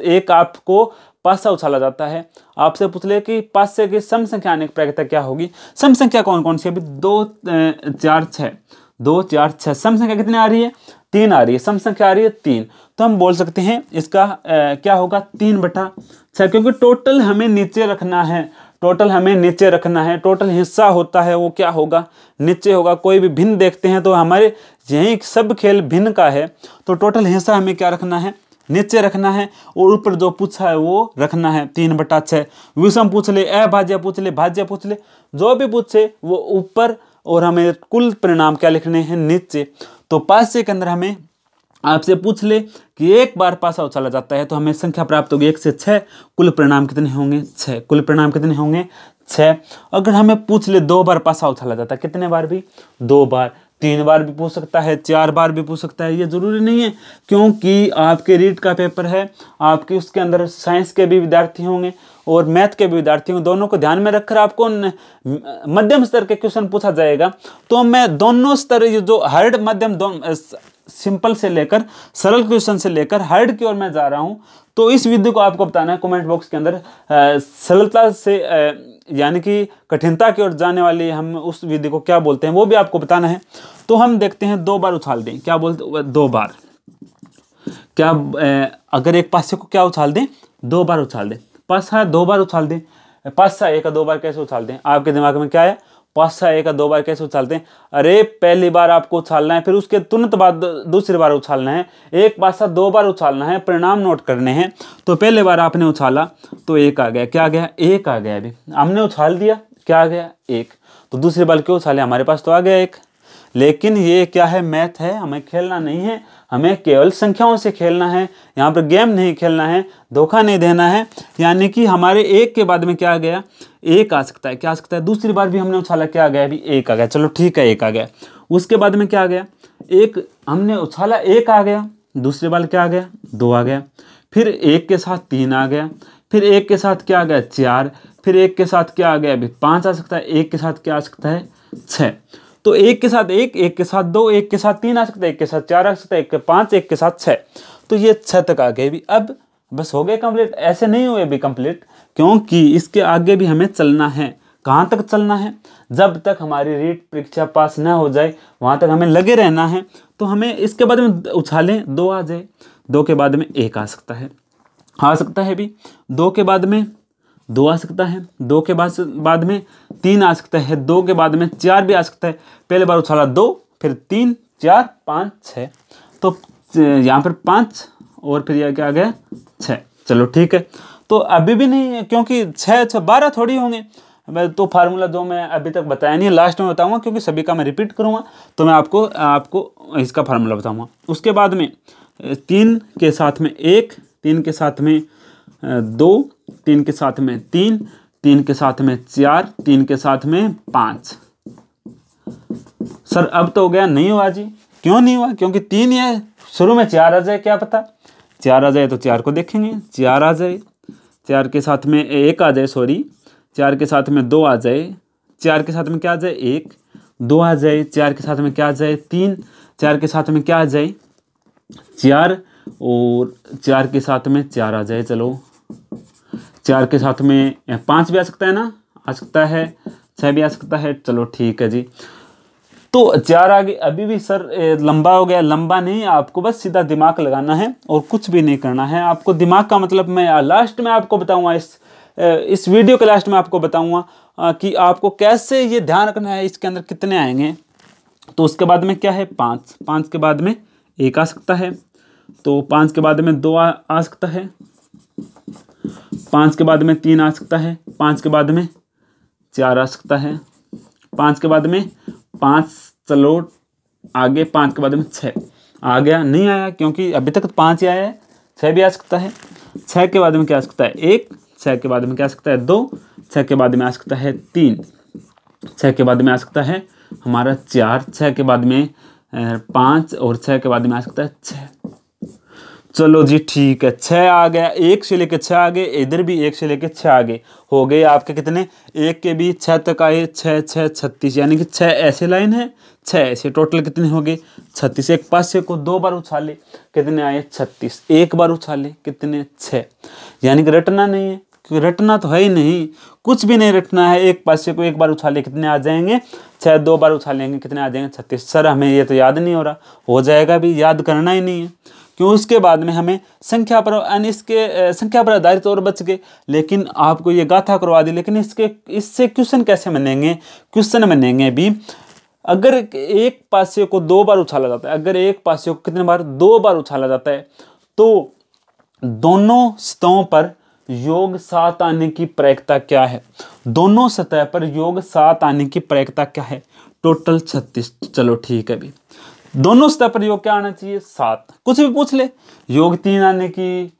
एक आपको पासा उछाला जाता है। आपसे पूछ ले कि पासे की सम संख्या आने की क्या होगी? सम संख्या कौन कौन सी अभी दो चार छः दो, चार छः सम संख्या कितनी आ रही है? तीन आ रही है। सम संख्या आ रही है तीन। तो हम बोल सकते हैं इसका क्या होगा? तीन बटा छः क्योंकि टोटल हमें नीचे रखना है। टोटल हमें नीचे रखना है। टोटल हिस्सा होता है वो क्या होगा? नीचे होगा। कोई भी भिन्न देखते हैं तो हमारे यही सब खेल भिन्न का है। तो टोटल हिस्सा हमें क्या रखना है? नीचे रखना है और ऊपर जो पूछा है वो रखना है तीन बटा छः विषम पूछ ले अभाज्य पूछ ले, भाज्य पूछ ले, जो भी पूछे वो ऊपर और हमें कुल परिणाम क्या लिखने हैं? नीचे। तो पासे के अंदर हमें आपसे पूछ ले कि एक बार पासा उछाला जाता है तो हमें संख्या प्राप्त होगी एक से छः कुल परिणाम कितने होंगे? छः कुल परिणाम कितने होंगे? छः अगर हमें पूछ ले दो बार पासा उछाला जाता है, कितने बार भी? दो बार। तीन बार भी पूछ सकता है, चार बार भी पूछ सकता है, ये ज़रूरी नहीं है, क्योंकि आपके रीट का पेपर है, आपके उसके अंदर साइंस के भी विद्यार्थी होंगे और मैथ के भी विद्यार्थी होंगे, दोनों को ध्यान में रखकर आपको मध्यम स्तर के क्वेश्चन पूछा जाएगा। तो मैं दोनों स्तर जो हार्ड मध्यम सिंपल से लेकर, सरल क्वेश्चन से लेकर हार्ड की ओर मैं जा रहा हूँ। तो इस विधि को आपको बताना है कमेंट बॉक्स के अंदर सरलता से यानी कि कठिनता की ओर जाने वाली हम उस विधि को क्या बोलते हैं, वो भी आपको बताना है। तो हम देखते हैं, दो बार उछाल दें। क्या बोलते, दो बार। क्या अगर एक पासे को क्या उछाल दें? दो बार उछाल दें। पासा दो बार उछाल दें। पासा एक दो बार कैसे उछाल दें? आपके दिमाग में क्या है पाँच छः एक दो बार कैसे उछालते हैं? अरे, पहली बार आपको उछालना है, फिर उसके तुरंत बाद दूसरी बार उछालना है। एक पासा दो बार उछालना है, परिणाम नोट करने हैं। तो पहले बार आपने उछाला तो एक आ गया। क्या आ गया? एक आ गया अभी। हमने उछाल दिया, क्या आ गया? एक। तो दूसरी बार क्यों उछाले? हमारे पास तो आ गया एक। लेकिन ये क्या है? मैथ है, हमें खेलना नहीं है, हमें केवल संख्याओं से खेलना है। यहाँ पर गेम नहीं खेलना है, धोखा नहीं देना है। यानी कि हमारे एक के बाद में क्या आ गया? एक आ सकता है। क्या आ सकता है? दूसरी बार भी हमने उछाला, क्या आ गया? अभी एक आ गया। चलो ठीक है, एक आ गया। उसके बाद में क्या आ गया? एक, हमने उछाला, एक आ गया। दूसरी बार क्या आ गया? दो आ गया। फिर एक के साथ तीन आ गया। फिर एक के साथ क्या आ गया? चार। फिर एक के साथ क्या आ गया? अभी पाँच आ सकता है। एक के साथ क्या आ सकता है? छः तो एक के साथ एक एक के साथ दो, एक के साथ तीन आ सकता है, एक के साथ चार आ सकता है, एक के पाँच, एक के साथ छः तो ये छः तक आ गए भी, अब बस हो गए कंप्लीट ऐसे नहीं हुए भी कंप्लीट क्योंकि इसके आगे भी हमें चलना है। कहाँ तक चलना है? जब तक हमारी रीट परीक्षा पास ना हो जाए, वहाँ तक हमें लगे रहना है तो हमें इसके बाद में उछालें, दो आ जाए। दो के बाद में एक आ सकता है। आ सकता है भी, दो के बाद में दो आ सकता है, दो के बाद बाद में तीन आ सकता है, दो के बाद में चार भी आ सकता है। पहले बार उछाला दो, फिर तीन, चार, पाँच छः तो यहाँ पर पाँच और फिर यह क्या आ गया छः चलो ठीक है। तो अभी भी नहीं, क्योंकि छः छः बारह थोड़ी होंगे। मैं तो फार्मूला जो मैं अभी तक बताया नहीं, लास्ट में बताऊँगा, क्योंकि सभी का मैं रिपीट करूँगा तो मैं आपको आपको इसका फार्मूला बताऊँगा। उसके बाद में तीन के साथ में एक, तीन के साथ में दो तीन के साथ में तीन तीन के साथ में चार, तीन के साथ में पाँच। सर, अब तो हो गया, नहीं हुआ जी। क्यों नहीं हुआ? क्योंकि तीन है शुरू में चार आ जाए, क्या पता? चार आ जाए तो चार को देखेंगे। चार आ जाए, चार के साथ में एक आ जाए सॉरी चार के साथ में दो आ जाए, चार के साथ में क्या आ जाए? एक। दो आ जाए, चार के साथ में क्या आ जाए? तीन। चार के साथ में क्या आ जाए? चार। और चार के साथ में चार आ जाए, चलो। चार के साथ में पाँच भी आ सकता है ना? आ सकता है छः भी आ सकता है। चलो ठीक है जी। तो चार आगे अभी भी सर लंबा हो गया। लंबा नहीं आपको बस सीधा दिमाग लगाना है और कुछ भी नहीं करना है। आपको दिमाग का मतलब मैं लास्ट में आपको बताऊँगा इस इस वीडियो के लास्ट में आपको बताऊँगा कि आपको कैसे ये ध्यान रखना है इसके अंदर कितने आएँगे। तो उसके बाद में क्या है? पाँच। पाँच के बाद में एक आ सकता है। तो पाँच के बाद में दो आ, आ सकता है। पाँच के बाद में तीन आ सकता है पाँच के बाद में चार आ सकता है पाँच के बाद में पाँच चलो आगे पाँच के बाद में छः आ गया नहीं आया क्योंकि अभी तक तो पाँच ही आया है छः भी आ सकता है छः के बाद में क्या आ सकता है एक छः के बाद में क्या आ सकता है दो छः के बाद में आ सकता है तीन छः के बाद में आ सकता है हमारा चार छः के बाद में पाँच और छः के बाद में आ सकता है छः चलो जी ठीक है छः आ गया, एक से लेके छः आ गए, इधर भी एक से लेके छः आ गए। हो गए आपके कितने? एक के भी छः तक आए छः छः छत्तीस, यानी कि छः ऐसे लाइन है छः ऐसे टोटल कितने हो गए? छत्तीस, एक पास को दो बार उछाले, कितने आए? छत्तीस। एक बार उछाले, कितने? छः यानी कि रटना नहीं है, क्योंकि रटना तो है ही नहीं, कुछ भी नहीं रटना है, एक पासे को एक बार उछाले, कितने आ जाएँगे? छः दो बार उछालेंगे, कितने आ जाएँगे? छत्तीस। सर, हमें ये तो याद नहीं हो रहा, हो जाएगा भी, याद करना ही नहीं है। क्यों उसके बाद में हमें संख्या पर, यानी इसके संख्या पर आधारित और बच गए। लेकिन आपको ये गाथा करवा दी, लेकिन इसके, इससे क्वेश्चन कैसे बनेंगे? क्वेश्चन बनेंगे भी, अगर एक पासे को दो बार उछाला जाता है, अगर एक पासे को कितने बार, दो बार उछाला जाता है तो दोनों सतहों पर योग सात आने की प्रयकता क्या है? दोनों सतह पर योग सात आने की प्रयकता क्या है? टोटल छत्तीस। चलो ठीक है भी दोनों स्तर पर योग क्या आना चाहिए? सात। कुछ भी पूछ ले। योग तीन आने की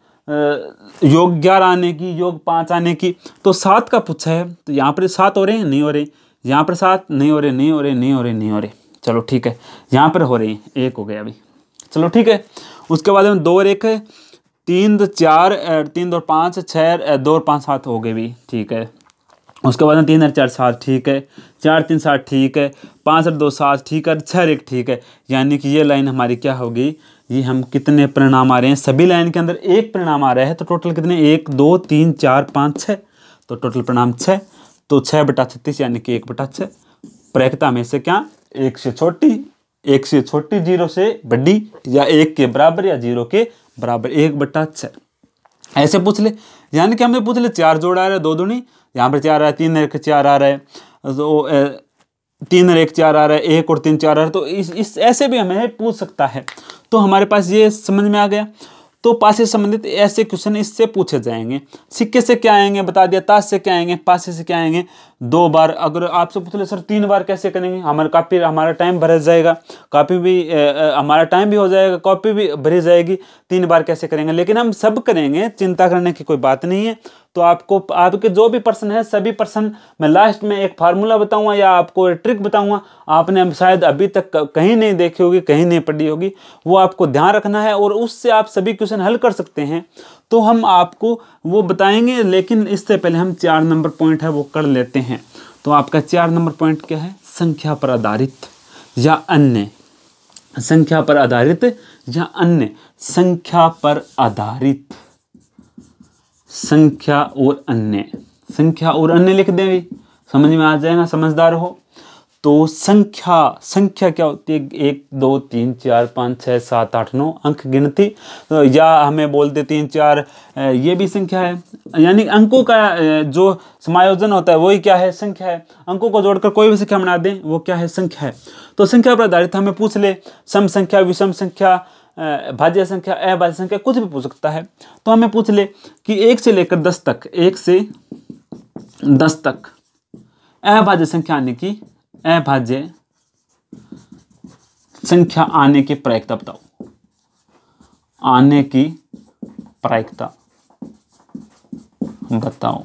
योग ग्यारह आने की, योग पाँच आने की। तो सात का पूछा है। तो यहाँ पर सात हो रहे हैं, नहीं हो रहे। यहाँ पर सात, नहीं हो रहे, नहीं हो रहे, नहीं हो रहे, नहीं हो रहे। चलो ठीक है। यहाँ पर हो रहे हैं। एक हो गया अभी। चलो ठीक है। उसके बाद में दो और एक है। तीन दो चार तीन दो पाँच छः दो और पाँच, सात हो गए भी। ठीक है। उसके बाद में तीन चार सात ठीक है, चार तीन सात ठीक है, पाँच और दो सात ठीक है छः एक ठीक है। यानी कि ये लाइन हमारी क्या होगी? ये हम कितने परिणाम आ रहे हैं? सभी लाइन के अंदर एक परिणाम आ रहा है तो टोटल कितने? एक, दो, तीन, चार, पाँच छः तो टोटल परिणाम छः तो छः बटा छत्तीस यानी कि एक बटा छः प्रयकता में से क्या? एक से छोटी, एक से छोटी ज़ीरो से बड़ी, या एक के बराबर, या ज़ीरो के बराबर, एक बटा छः ऐसे पूछ ले। यानी कि हमें पूछ ले, चार जोड़ आ रहा है, दो दूनी यहाँ पर चार आ रहा है तीन एक चार आ रहा है तो तीन और एक चार आ रहा है एक और तीन चार आ रहा है तो इस इस, ऐसे भी हमें पूछ सकता है। तो हमारे पास ये समझ में आ गया। तो पास से संबंधित ऐसे क्वेश्चन इससे पूछे जाएँगे। सिक्के से क्या आएँगे, बता दिया, ताश से क्या आएँगे, पासे से क्या आएँगे दो बार, अगर आपसे पूछ ले, सर, तीन बार कैसे करेंगे? हमारा काफ़ी, हमारा टाइम भर जाएगा। काफ़ी भी हमारा टाइम भी हो जाएगा कॉपी भी भरी जाएगी। तीन बार कैसे करेंगे? लेकिन हम सब करेंगे, चिंता करने की कोई बात नहीं है। तो आपको, आपके जो भी पर्सन है, सभी पर्सन मैं लास्ट में एक फार्मूला बताऊँगा या आपको ट्रिक बताऊँगा। आपने शायद अभी तक कहीं नहीं देखी होगी, कहीं नहीं पढ़ी होगी। वो आपको ध्यान रखना है और उससे आप सभी क्वेश्चन हल कर सकते हैं। तो हम आपको वो बताएँगे, लेकिन इससे पहले हम चार नंबर पॉइंट है, वो कर लेते हैं। तो आपका चार नंबर पॉइंट क्या है? संख्या पर आधारित या अन्य। संख्या पर आधारित या अन्य। संख्या पर आधारित। संख्या और अन्य। संख्या और अन्य लिख देंगे समझ में आ जाएगा समझदार हो। तो संख्या संख्या क्या होती है? एक, दो, तीन, चार, पाँच, छः, सात, आठ, नौ अंक गिनती। तो या हमें बोलते तीन चार ये भी संख्या है। यानी अंकों का जो समायोजन होता है, वही क्या है? संख्या है। अंकों को जोड़कर कोई भी संख्या बना दें, वो क्या है? संख्या है। तो संख्या पर आधारित हमें पूछ ले। सम संख्या, विषम संख्या भाज्य संख्या, अभाज्य संख्या, कुछ भी पूछ सकता है। तो हमें पूछ ले कि एक से लेकर दस तक, एक से दस तक अभाज्य संख्या आने की अभाज्य संख्या आने की प्रायिकता बताओ। आने की प्रायिकता बताओ।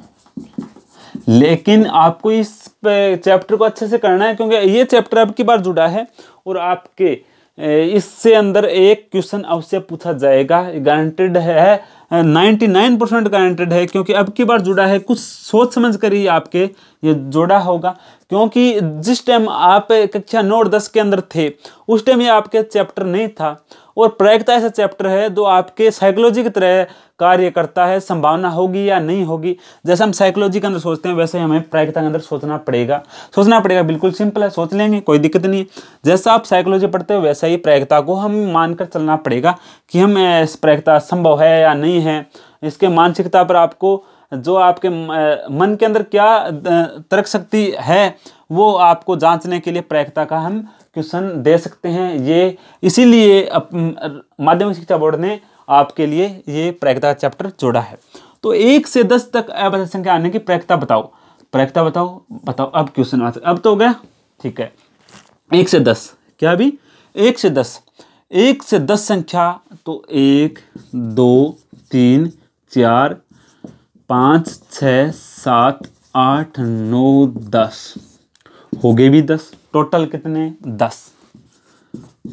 लेकिन आपको इस चैप्टर को अच्छे से करना है, क्योंकि ये चैप्टर आपकी बार जुड़ा है, और आपके इससे अंदर एक क्वेश्चन अवश्य पूछा जाएगा। गारंटेड है नाइन्टी नाइन परसेंट गारंटेड है, क्योंकि अब की बार जुड़ा है, कुछ सोच समझ कर ही आपके ये जुड़ा होगा। क्योंकि जिस टाइम आप कक्षा नौ और दस के अंदर थे, उस टाइम ये आपके चैप्टर नहीं था। और प्रायिकता ऐसा चैप्टर है जो आपके साइकोलॉजी की तरह कार्य करता है, संभावना होगी या नहीं होगी। जैसे हम साइकोलॉजी के अंदर सोचते हैं, वैसे हमें प्रायिकता के अंदर सोचना पड़ेगा। सोचना पड़ेगा, बिल्कुल सिंपल है, सोच लेंगे, कोई दिक्कत नहीं है। जैसा आप साइकोलॉजी पढ़ते हो, वैसा ही प्रायिकता को हम मानकर चलना पड़ेगा कि हम प्रायिकता संभव है या नहीं है। इसके मानसिकता पर आपको, जो आपके मन के अंदर क्या तर्क शक्ति है, वो आपको जांचने के लिए प्रायिकता का हम क्वेश्चन दे सकते हैं। ये इसीलिए माध्यमिक शिक्षा बोर्ड ने आपके लिए ये प्रायिकता चैप्टर जोड़ा है। तो एक से दस तक अवधि संख्या आने की प्रायिकता बताओ। प्रायिकता बताओ बताओ अब क्वेश्चन अब तो हो गया? ठीक है। एक से दस। क्या अभी? एक से दस। एक से दस संख्या तो एक, दो, तीन, चार, पाँच, छ, सात, आठ, नौ, दस। हो गए भी दस? टोटल कितने? दस।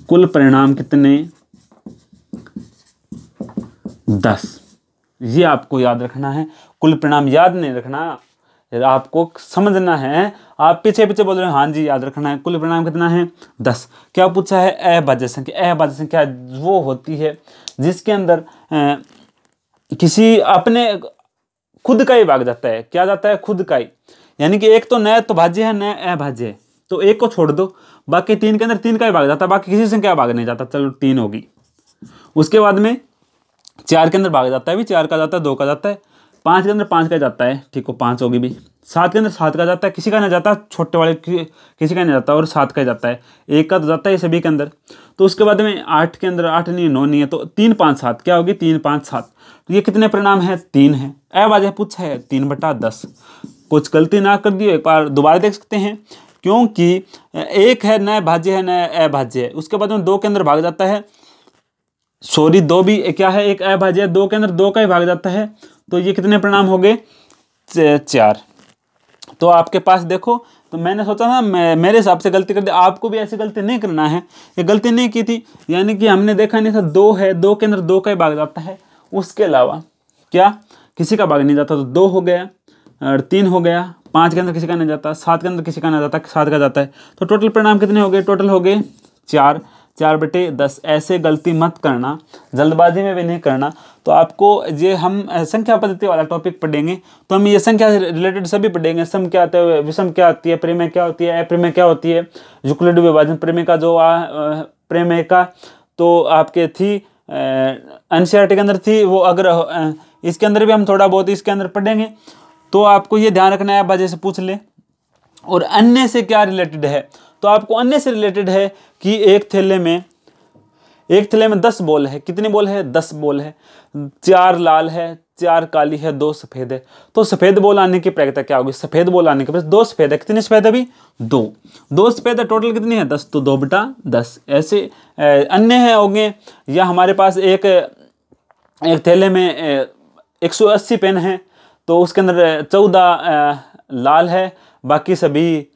कुल परिणाम कितने? दस। ये आपको याद रखना है। कुल परिणाम याद नहीं रखना आपको समझना है। आप पीछे पीछे बोल रहे हैं हाँ जी याद रखना है। कुल परिणाम कितना है? दस। क्या पूछा है? अभाज्य संख्या। अभाज्य संख्या वो होती है जिसके अंदर ए, किसी अपने खुद का ही भाग जाता है। क्या जाता है? खुद का ही। यानी कि एक तो नया तो भाज्य है नया अभाज्य है। तो एक को छोड़ दो। बाकी तीन के अंदर तीन का ही भाग जाता, बाकी किसी संख्या भाग नहीं जाता? चलो तीन होगी। उसके बाद में चार के अंदर भाग जाता है भी, चार का जाता है, दो का जाता है। पाँच के अंदर पाँच का जाता है, ठीक हो, पाँच होगी भी। सात के अंदर सात का जाता है, किसी का नहीं जाता, छोटे वाले किसी का नहीं जाता और सात का जाता है। एक का तो जाता है सभी के अंदर। तो उसके बाद में आठ के अंदर आठ नहीं है नौ नहीं है तो तीन पाँच सात, क्या होगी? तीन पाँच सात। तो ये कितने परिणाम है? तीन है। अवाज पूछा है, तीन बटा दस। कुछ गलती ना कर दियो, एक बार दोबारा देख सकते हैं। क्योंकि एक है नए भाज्य है नए अभाज्य है। उसके बाद में दो के अंदर भाग जाता है। सॉरी, दो भी क्या है? एक अभाज्य है, दो के अंदर दो का ही भाग जाता है। तो ये कितने परिणाम हो गए? चार। तो आपके पास देखो तो मैंने सोचा था, मैं, मेरे हिसाब से गलती कर दी। आपको भी ऐसी गलती नहीं करना है। ये गलती नहीं की थी, यानी कि हमने देखा नहीं था, दो है, दो के अंदर दो का ही भाग जाता है। उसके अलावा, क्या? किसी का भाग नहीं जाता तो दो हो गया, और तीन हो गया पाँच के अंदर किसी का नहीं जाता, सात के अंदर किसी का नहीं जाता, सात का जाता है। तो टोटल परिणाम कितने हो गए? टोटल हो गए चार। चार बटे दस, ऐसे गलती मत करना, जल्दबाजी में भी नहीं करना। तो आपको ये हम संख्या पद्धति वाला टॉपिक पढ़ेंगे। तो हम ये संख्या रिलेटेड सभी पढ़ेंगे। सम क्या आता है, विषम क्या आती है, प्रेमय क्या होती है, अप्रेमय क्या होती है युक्लिड विभाजन, प्रेमय का जो प्रेमय का तो आपके थी एन के अंदर थी, वो अगर इसके अंदर भी हम थोड़ा बहुत इसके अंदर पढ़ेंगे। तो आपको ये ध्यान रखना है वजह से पूछ ले। और अन्य से क्या रिलेटेड है? तो आपको अन्य से रिलेटेड है कि एक थैले में, एक थैले में दस बॉल है। कितनी बॉल है? दस बॉल है। चार लाल है, चार काली है, दो सफ़ेद है। तो सफ़ेद बॉल आने की प्रक्रिया क्या होगी? सफ़ेद बॉल आने के बाद दो सफ़ेद है। कितनी सफ़ेद है अभी? दो। दो सफ़ेद है टोटल कितनी है? दस। तो दो बटा दस। ऐसे अन्य है, होंगे। या हमारे पास एक एक थैले में एक सौ अस्सी पेन है। तो उसके अंदर चौदह लाल है, बाकी सभी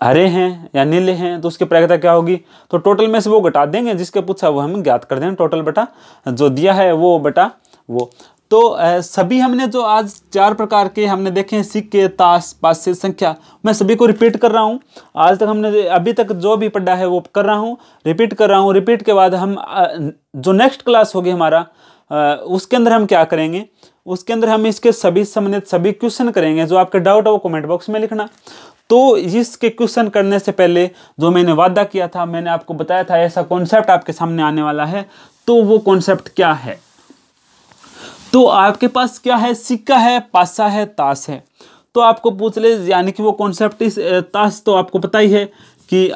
हरे हैं या नीले हैं तो उसकी प्रायिकता क्या होगी? तो टोटल में से वो घटा देंगे, जिसके पूछा वो हम ज्ञात कर देंगे, टोटल बटा जो दिया है वो बटा वो। तो सभी हमने जो आज चार प्रकार के हमने देखे हैं सिक्के ताश पास्य संख्या, मैं सभी को रिपीट कर रहा हूँ। आज तक हमने अभी तक जो भी पढ़ा है वो कर रहा हूँ, रिपीट कर रहा हूँ, रिपीट के बाद हम जो नेक्स्ट क्लास होगी हमारा उसके अंदर हम क्या करेंगे? उसके अंदर हम इसके सभी संबंधित सभी क्वेश्चन करेंगे जो आपके डाउट है वो कमेंट बॉक्स में लिखना। तो इसके क्वेश्चन करने से पहले जो मैंने वादा किया था, मैंने आपको बताया था ऐसा कॉन्सेप्ट आपके सामने आने वाला है तो वो कॉन्सेप्ट क्या है? तो आपके पास क्या है? सिक्का है, पासा है ताश है। तो आपको पूछ ले, यानी कि वो कॉन्सेप्ट इस ताश तो आपको पता ही है कि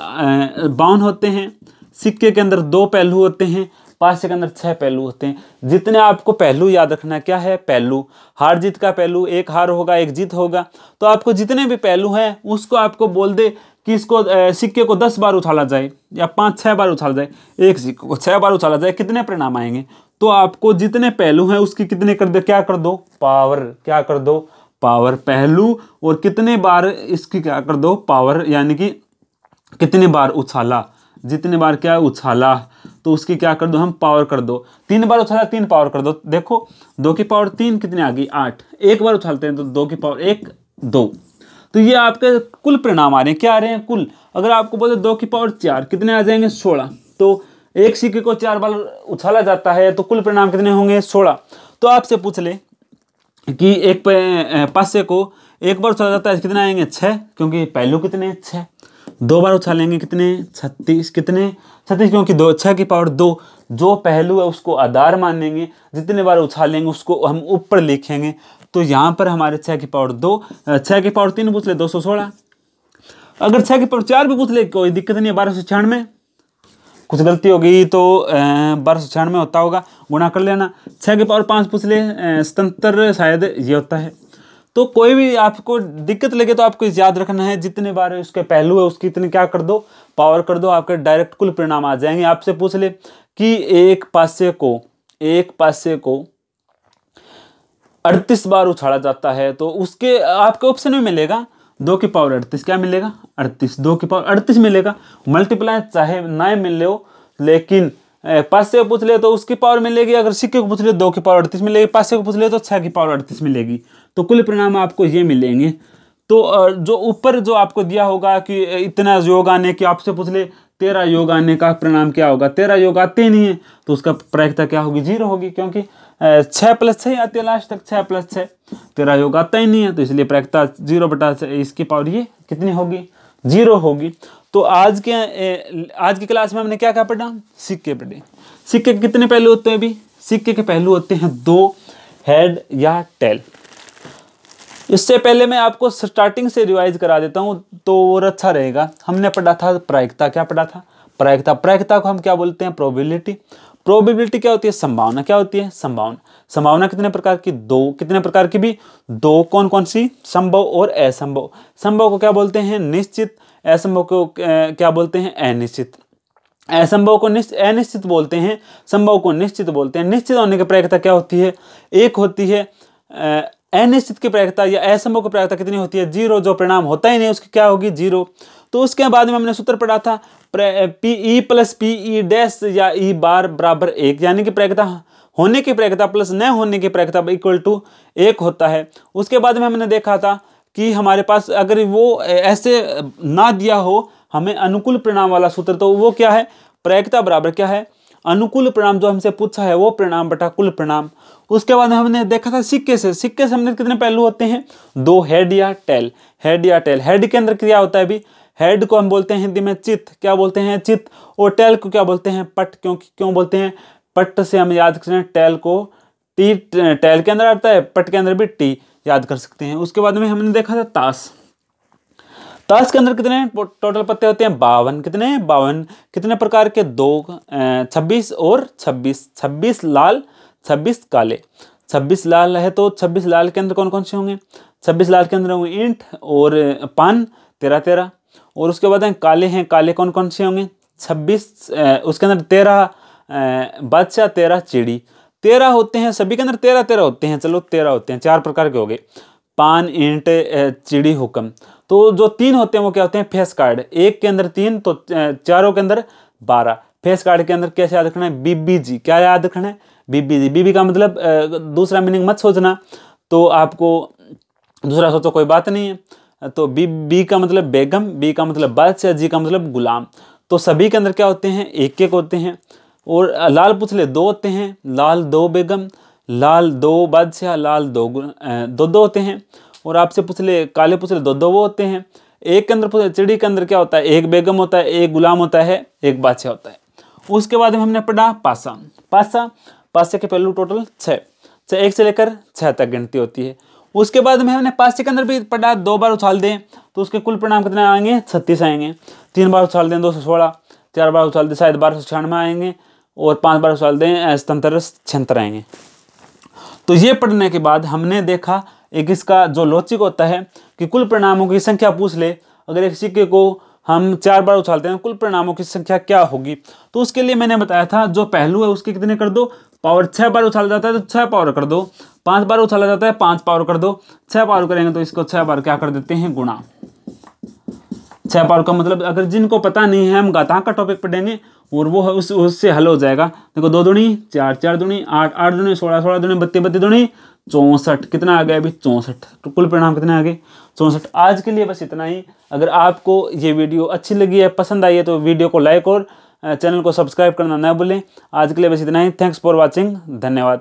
बाउन होते हैं, सिक्के के अंदर दो पहलू होते हैं पासे के अंदर छह पहलू होते हैं। जितने आपको पहलू याद रखना क्या है पहलू? हार जीत का पहलू, एक हार होगा, एक जीत होगा। तो आपको जितने भी पहलू हैं, उसको आपको बोल दे कि इसको सिक्के को दस बार उछाला जाए या पाँच छः बार उछाला जाए, एक सिक्के को छः बार उछाला जाए, कितने परिणाम आएँगे? तो आपको जितने पहलू हैं, उसकी कितने कर दो, क्या कर दो? पावर, क्या कर दो? पावर पहलू, और कितने बार इसकी क्या कर दो? पावर, यानी कि कितने बार उछाला? जितने बार क्या है, उछाला तो उसकी क्या कर दो, हम पावर कर दो। तीन बार उछाला, तीन पावर कर दो। देखो, दो की पावर तीन कितनी आ गई? आठ। एक बार उछालते हैं तो दो की पावर एक, दो। तो ये आपके कुल परिणाम आ रहे हैं। क्या आ रहे हैं? कुल। अगर आपको बोले दो की पावर चार, कितने आ जाएँगे? सोलह। तो एक सिक्के को चार बार उछाला जाता है तो कुल परिणाम कितने होंगे? सोलह। तो आपसे पूछ ले कि एक पासे को एक बार उछाला जाता है, कितने आएँगे? छः क्योंकि पहलू कितने छः दो बार उछालेंगे कितने? छत्तीस। कितने? छत्तीस क्योंकि दो छः की पावर दो। जो पहलू है उसको आधार मानेंगे जितने बार उछालेंगे उसको हम ऊपर लिखेंगे। तो यहाँ पर हमारे छः की पावर दो छः की पावर तीन पूछ ले, दो सौ सोलह। अगर छः की पावर चार भी पूछ ले, कोई दिक्कत नहीं है, बारह सौ छियानवे। कुछ गलती हो गई तो बारह सौ छियानवे होता होगा। गुणा कर लेना। छः के पावर पाँच पूछ ले सतहत्तर, शायद ये होता है। तो कोई भी आपको दिक्कत लगे तो आपको याद रखना है, जितने बार उसके पहलू है, उसकी इतने क्या कर दो पावर कर दो, आपके डायरेक्ट कुल परिणाम आ जाएँगे। आपसे पूछ ले कि एक पासे को, एक पासे को अड़तीस बार उछाड़ा जाता है तो उसके आपके ऑप्शन में मिलेगा, दो की पावर अड़तीस, क्या मिलेगा? अड़तीस, दो की पावर अड़तीस मिलेगा। मल्टीप्लाई चाहे ना मिल ले, लेकिन पाँच से पूछ ले तो उसकी पावर मिलेगी, अगर सिक्के को पूछ ले दो की पावर अड़तीस मिलेगी पाँच से को पूछ ले तो छः की पावर अड़तीस मिलेगी। तो कुल परिणाम आपको ये मिलेंगे। तो जो ऊपर जो आपको दिया होगा कि इतना योग आने की, आपसे पूछ ले, तेरह योग आने का परिणाम क्या होगा? तेरह योग आते नहीं है तो उसका प्रायिकता क्या होगी? ज़ीरो होगी, क्योंकि छः प्लस छः आती लास्ट तक छः प्लस छः तेरह योग आता ही नहीं है तो इसलिए प्रायिकता ज़ीरो बटा इसकी पावर ये कितनी होगी? ज़ीरो होगी। तो आज के आज की क्लास में हमने क्या क्या पढ़ा सिक्के पढ़े। सिक्के के कितने पहलू होते हैं अभी? सिक्के के पहलू होते हैं दो हेड या टेल इससे पहले मैं आपको स्टार्टिंग से रिवाइज करा देता हूँ तो और अच्छा रहेगा। हमने पढ़ा था प्रायिकता, क्या पढ़ा था? प्रायिकता। प्रायिकता को हम क्या बोलते हैं? प्रोबेबिलिटी प्रोबेबिलिटी क्या होती है? संभावना। क्या होती है? संभावना। संभावना कितने प्रकार की? दो। कितने प्रकार की भी? दो। कौन कौन सी? संभव और असंभव। संभव को क्या बोलते हैं? निश्चित। असंभव को क्या बोलते हैं? अनिश्चित। असंभव को निश्चित, अनिश्चित बोलते हैं। संभव को निश्चित बोलते हैं। निश्चित होने की प्रायिकता क्या होती है? एक होती है अनिश्चित की प्रायिकता या असंभव की प्रायिकता कितनी होती है? ज़ीरो, जो परिणाम होता ही नहीं, उसकी क्या होगी? ज़ीरो। तो उसके बाद में हमने सूत्र पढ़ा था P, E plus P, E dash या ई बार बराबर एक, यानी कि प्रायिकता होने की प्रायिकता प्लस न होने की प्रायिकता इक्वल टू एक होता है। उसके बाद में हमने देखा था कि हमारे पास अगर वो ऐसे ना दिया हो, हमें अनुकूल परिणाम वाला सूत्र तो वो क्या है? प्रायिकता बराबर क्या है? अनुकूल परिणाम जो हमसे पूछा है, वो परिणाम बटा कुल परिणाम। उसके बाद हमने देखा था सिक्के से। सिक्के से हमने कितने पहलू होते हैं? दो हेड या टेल हेड या टेल हेड के अंदर क्या होता है अभी। हेड को हम बोलते हैं हिंदी में चित। क्या बोलते हैं चित्त और टेल को क्या बोलते हैं? पट। क्यों क्यों बोलते हैं? पट से हम याद करें टेल को टी टेल के अंदर आता है, पट के अंदर भी टी याद कर सकते हैं। उसके बाद में हमने देखा था ताश। ताश के अंदर कितने टोटल पत्ते होते हैं बावन। कितने बावन। कितने प्रकार के दो छब्बीस और छब्बीस। छब्बीस लाल, छब्बीस काले। छब्बीस लाल है तो छब्बीस लाल के अंदर कौन कौन से होंगे? छब्बीस लाल के अंदर होंगे ईंट और पान तेरह तेरह और उसके बाद हैं काले हैं। काले कौन कौन से होंगे? छब्बीस उसके अंदर तेरह बादशाह, तेरह चिड़ी। तेरह होते हैं, सभी के अंदर तेरह तेरह होते हैं। चलो तेरह होते हैं। चार प्रकार के हो गए। पान, ईंट चिड़ी, हुक्म। तो जो तीन होते हैं, वो क्या होते हैं? Face card. एक के अंदर तीन तो चारों के अंदर बारह। फेस कार्ड के अंदर कैसे याद रखना है? बीबी जी क्या याद रखना है? बीबी जी बीबी का मतलब दूसरा मीनिंग मत सोचना। तो आपको दूसरा सोचो, कोई बात नहीं है। तो बी बी का मतलब बेगम, बी का मतलब बादशाह, जी का मतलब गुलाम। तो सभी के अंदर क्या होते हैं? एक एक होते हैं। और लाल पूछ ले, दो होते हैं। लाल दो बेगम, लाल दो बादशाह, लाल दो दो दो होते हैं। और आपसे पुछले, काले पुछले दो दो वो होते हैं। एक के अंदर चिड़ी के अंदर क्या होता है? एक बेगम होता है, एक गुलाम होता है, एक बादशाह होता है। उसके बाद में हमने पढ़ा पासा। पासा, पासे के पहलू टोटल छः छः एक से लेकर छः तक गिनती होती है। उसके बाद में हमने पासे के अंदर भी पढ़ा, दो बार उछाल दें तो उसके कुल परिणाम कितने आएँगे? छत्तीस आएँगे। तीन बार उछाल दें, दो सौ सोलह। चार बार उछाल दें, शायद बारह सौ छियानवे आएँगे। और पाँच बार उछाल दें स्तंत्र छिहत्तर आएँगे। तो ये पढ़ने के बाद हमने देखा एक इसका जो लॉजिक होता है कि कुल परिणामों की संख्या पूछ ले, अगर एक सिक्के को हम चार बार उछालते हैं, कुल परिणामों की संख्या क्या होगी? तो उसके लिए मैंने बताया था, जो पहलू है उसके कितने कर दो? पावर छः बार उछाला जाता है तो छः पावर कर दो। पाँच बार उछाला जाता है, पाँच पावर कर दो। छः पावर करेंगे तो इसको छः बार क्या कर देते हैं? गुणा। छः पावर का मतलब अगर जिनको पता नहीं है, हम गाता का टॉपिक पढ़ेंगे और वो उस, उससे हल हो जाएगा। देखो, दो दुणी चार चार दुणी आठ आठ दुणी सोलह सोलह दुणी बत्ती बत्ती दुणी चौंसठ, कितना आ गया अभी? चौंसठ। तो कुल परिणाम कितने आ गए? चौंसठ। आज के लिए बस इतना ही। अगर आपको ये वीडियो अच्छी लगी है, पसंद आई है तो वीडियो को लाइक और चैनल को सब्सक्राइब करना ना भूलें। आज के लिए बस इतना ही। थैंक्स फॉर वॉचिंग धन्यवाद।